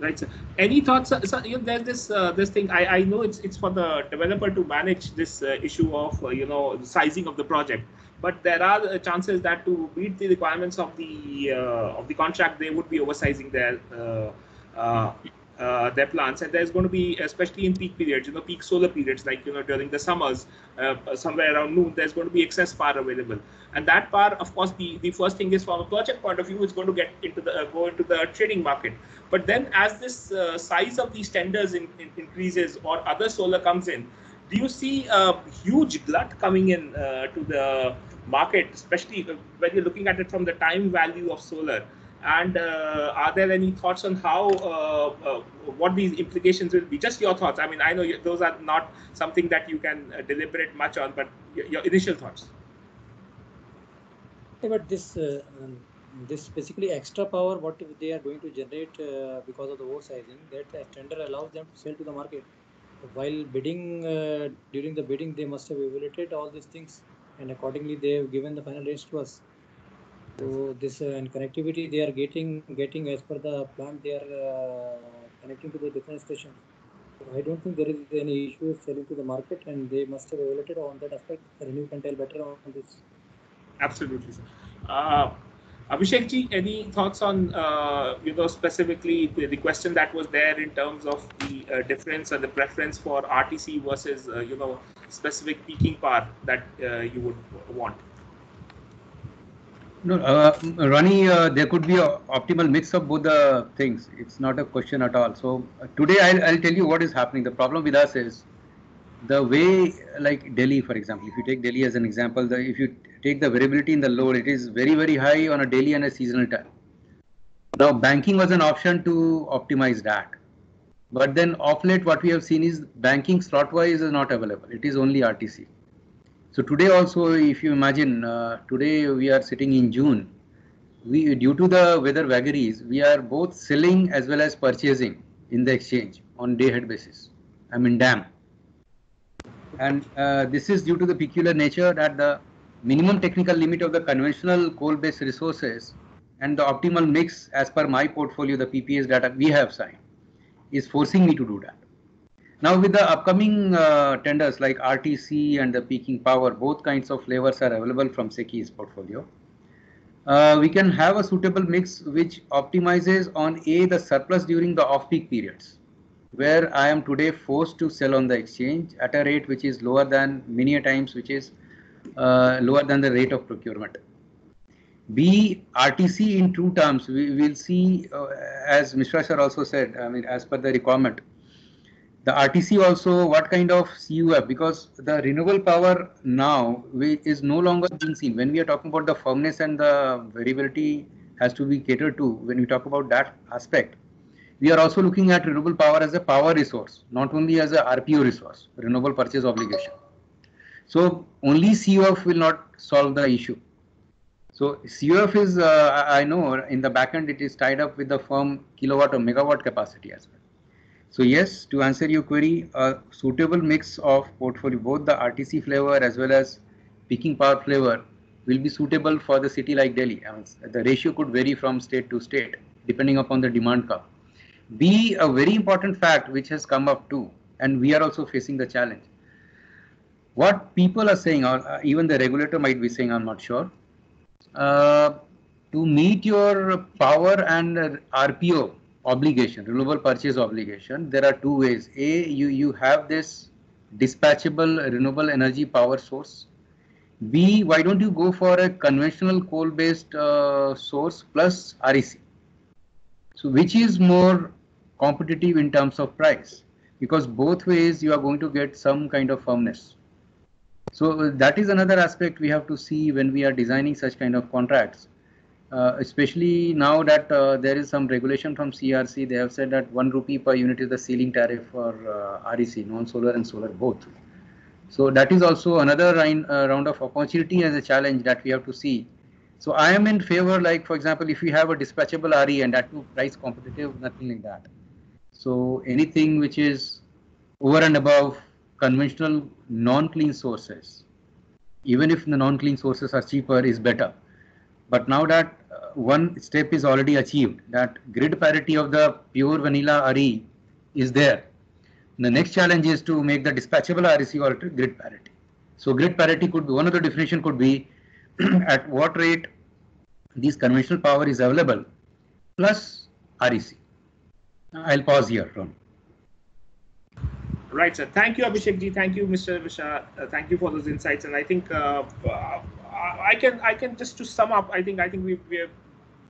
right sir. any thoughts so, you know, there's this uh, this thing I, I know it's it's for the developer to manage this uh, issue of uh, you know sizing of the project but there are uh, chances that to meet the requirements of the uh, of the contract they would be oversizing their uh, uh, their plants. And there's going to be especially in peak periods you know peak solar periods like you know during the summers uh, somewhere around noon there's going to be excess power available. And that power of course the the first thing is from a project point of view is going to get into the uh, go into the trading market. But then as this uh, size of these tenders in, in increases or other solar comes in do you see a huge glut coming in uh, to the market especially when you're looking at it from the time value of solar and uh, are there any thoughts on how uh, uh, what these implications will be? Just your thoughts. I mean i know you, those are not something that you can uh, deliberate much on but your, your initial thoughts.
Yeah, but this uh, um, this basically extra power what they are going to generate uh, because of the oversizing that tender allows them to sell to the market. While bidding during the bidding they must have evaluated all these things and accordingly they have given the final rates to us so this uh, and connectivity they are getting getting as per the plan they are uh, connecting to the different stations. I don't think there is any issue selling to the market, and they must have evaluated on that aspect. ReNew can tell better on this.
Absolutely, sir. Uh, Abhishek ji, any thoughts on uh, you know specifically the, the, question that was there in terms of the uh, difference and the preference for RTC versus uh, you know specific peaking power that you would want?
No, uh, Ronnie, uh, there could be an optimal mix of both the things. It's not a question at all. So uh, today I'll, I'll tell you what is happening. The problem with us is the way like Delhi, for example, if you take Delhi as an example, the, if you take the variability in the load, it is very, very high on a daily and a seasonal time. Now, banking was an option to optimize that. But then off late, what we have seen is banking slot wise is not available. It is only RTC. So today also, if you imagine, uh, today we are sitting in June. We, due to the weather vagaries, we are both selling as well as purchasing in the exchange on day ahead basis. I mean, DAM. And uh, this is due to the peculiar nature that the minimum technical limit of the conventional coal-based resources and the optimal mix as per my portfolio, the PPAs that we have signed, is forcing me to do that. Now with the upcoming uh, tenders like RTC and the peaking power, both kinds of flavors are available from SECI's portfolio. Uh, we can have a suitable mix which optimizes on A, the surplus during the off-peak periods, where I am today forced to sell on the exchange at a rate which is lower than many a times, which is uh, lower than the rate of procurement. B, RTC in true terms, we will see, uh, as Mishra sir also said, I mean, as per the requirement, the RTC also what kind of CUF because the renewable power now is no longer being seen. When we are talking about the firmness and the variability has to be catered to when we talk about that aspect we are also looking at renewable power as a power resource not only as a RPO resource renewable purchase obligation. So only CUF will not solve the issue. So CUF is uh, I know in the backend it is tied up with the firm kilowatt or megawatt capacity as well so yes, to answer your query, a suitable mix of portfolio, both the RTC flavor as well as peaking power flavor will be suitable for the city like Delhi. I mean, the ratio could vary from state to state depending upon the demand curve. B, a very important fact which has come up too, and we are also facing the challenge. What people are saying, or uh, even the regulator might be saying, I'm not sure, uh, to meet your power and RPO obligation, renewable purchase obligation, there are two ways. A, you, you have this dispatchable renewable energy power source. B, why don't you go for a conventional coal-based uh, source plus REC? So which is more competitive in terms of price? Because both ways you are going to get some kind of firmness. So that is another aspect we have to see when we are designing such kind of contracts uh, especially now that uh, there is some regulation from CERC, they have said that one rupee per unit is the ceiling tariff for uh, REC, non-solar and solar both. So that is also another round of opportunity as a challenge that we have to see. So I am in favor, like for example, if we have a dispatchable RE and that too price competitive, nothing like that. So anything which is over and above conventional non-clean sources, even if the non-clean sources are cheaper, is better. But now that uh, one step is already achieved, that grid parity of the pure vanilla RE is there. The next challenge is to make the dispatchable REC alter grid parity. So grid parity could be, one of the definition could be at what rate this conventional power is available plus REC. I'll pause here, Ron.
Right, sir. Thank you, Abhishek ji. Thank you, Mr. Vishal. Uh, thank you for those insights. And I think uh, I can I can just to sum up. I think I think we we are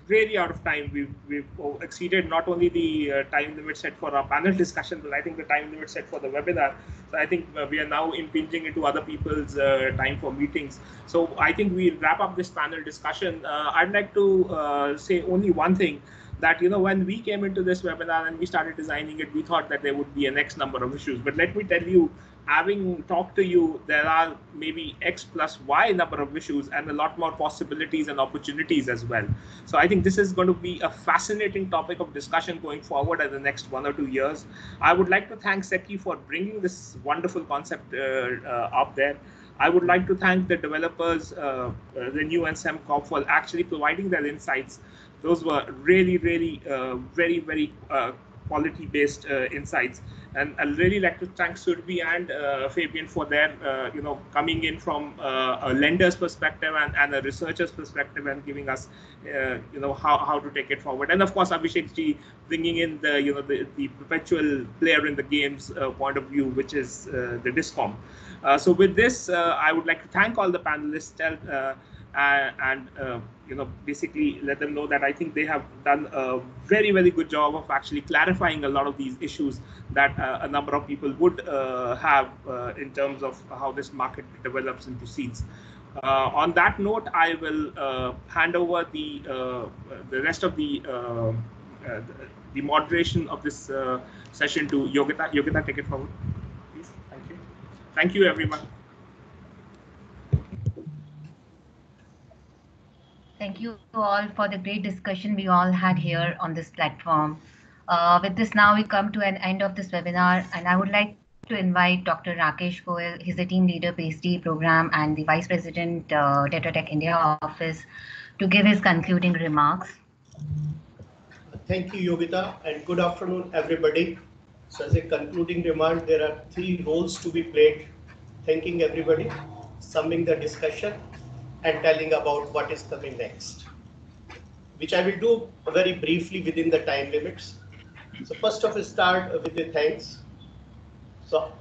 really out of time. We've we've exceeded not only the uh, time limit set for our panel discussion, but I think the time limit set for the webinar. So I think uh, we are now impinging into other people's uh, time for meetings. So I think we'll wrap up this panel discussion. Uh, I'd like to uh, say only one thing that you know when we came into this webinar and we started designing it we thought that there would be an x number of issues but let me tell you having talked to you, there are maybe X plus Y number of issues and a lot more possibilities and opportunities as well. So I think this is going to be a fascinating topic of discussion going forward in the next one or two years. I would like to thank SECI for bringing this wonderful concept uh, uh, up there. I would like to thank the developers, uh, uh ReNew and Sembcorp for actually providing their insights. Those were really, really, uh, very, very uh, quality-based insights. And I'd really like to thank Surbhi and uh, Fabian for their, uh, you know, coming in from uh, a lender's perspective and, and a researcher's perspective and giving us, uh, you know, how, how to take it forward. And of course, Abhishek ji bringing in the, you know, the, the perpetual player in the game's uh, point of view, which is uh, the DISCOM. so with this, I would like to thank all the panelists. Tell, and, and uh, you know basically let them know that I think they have done a very very good job of actually clarifying a lot of these issues that uh, a number of people would uh, have uh, in terms of how this market develops and proceeds. Uh, on that note, I will uh, hand over the the rest of the the moderation of this session to Yogita. Yogita, take it forward, please. Thank you. Thank you, everyone.
Thank you all for the great discussion we all had here on this platform. Uh, with this, now we come to an end of this webinar, and I would like to invite Dr. Rakesh Goel, he's the team leader, PACE-D program, and the Vice President, uh, Tetra Tech India office, to give his concluding remarks.
Thank you, Yogita, and good afternoon, everybody. So as a concluding remark, there are three roles to be played. Thanking everybody, summing the discussion, and telling about what is coming next, which I will do very briefly within the time limits. So first of all, start with the thanks. So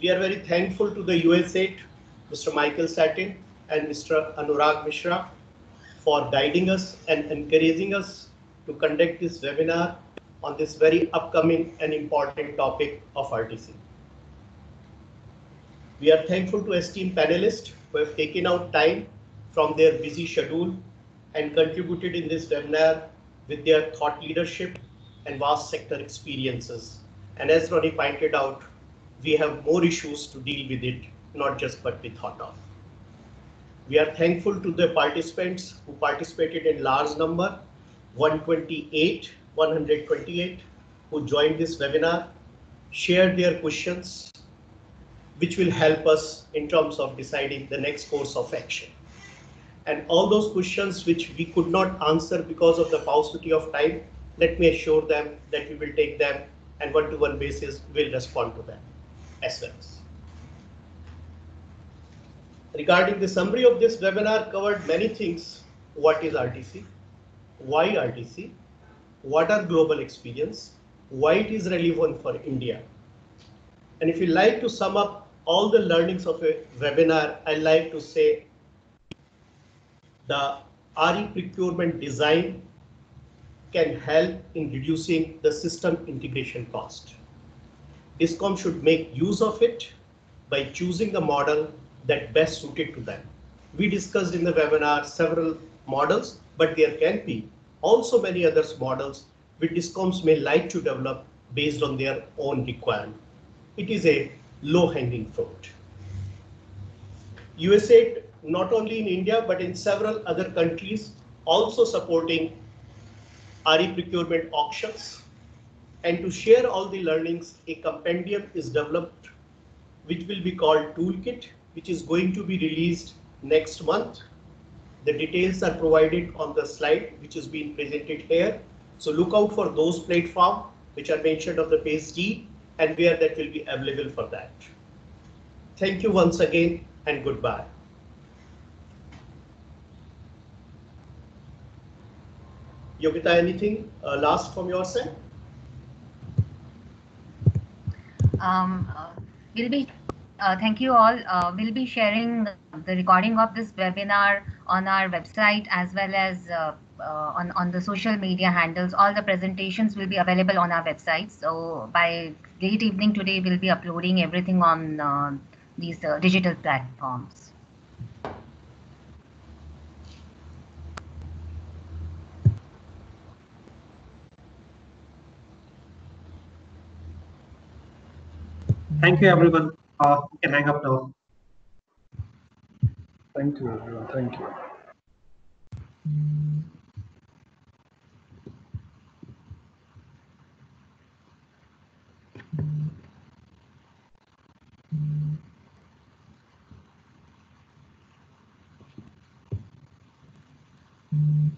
we are very thankful to the USAID, Mr. Michael Satin and Mr. Anurag Mishra for guiding us and encouraging us to conduct this webinar on this very upcoming and important topic of RTC. We are thankful to esteemed panelists who have taken out time from their busy schedule and contributed in this webinar with their thought leadership and vast sector experiences. And as Ronnie pointed out, we have more issues to deal with it, not just what we thought of. We are thankful to the participants who participated in large number, 128, 128, who joined this webinar, shared their questions, which will help us in terms of deciding the next course of action. And all those questions which we could not answer because of the paucity of time, let me assure them that we will take them and one-to-one -one basis will respond to them as well. Regarding the summary of this webinar covered many things. What is RTC? Why RTC? What are global experience? Why it is relevant for India? And if you like to sum up all the learnings of a webinar, I like to say the RE procurement design can help in reducing the system integration cost. DISCOM should make use of it by choosing the model that best suited to them. We discussed in the webinar several models, but there can be also many other models which DISCOMs may like to develop based on their own requirement. It is a low-hanging fruit. USAID, not only in India, but in several other countries, also supporting RE procurement auctions. And to share all the learnings, a compendium is developed, which will be called Toolkit, which is going to be released next month. The details are provided on the slide, which is being presented here. So look out for those platforms which are mentioned on the page D and where that will be available for that. Thank you once again and goodbye. Yogita, anything uh, last from your side?
Um, uh, we'll be, uh, thank you all. Uh, we'll be sharing the recording of this webinar on our website as well as uh, uh, on, on the social media handles. All the presentations will be available on our website. So by late evening today, we'll be uploading everything on uh, these uh, digital platforms.
Thank you, everyone. Uh, you can hang up now.
Thank you, everyone. Thank you. 嗯嗯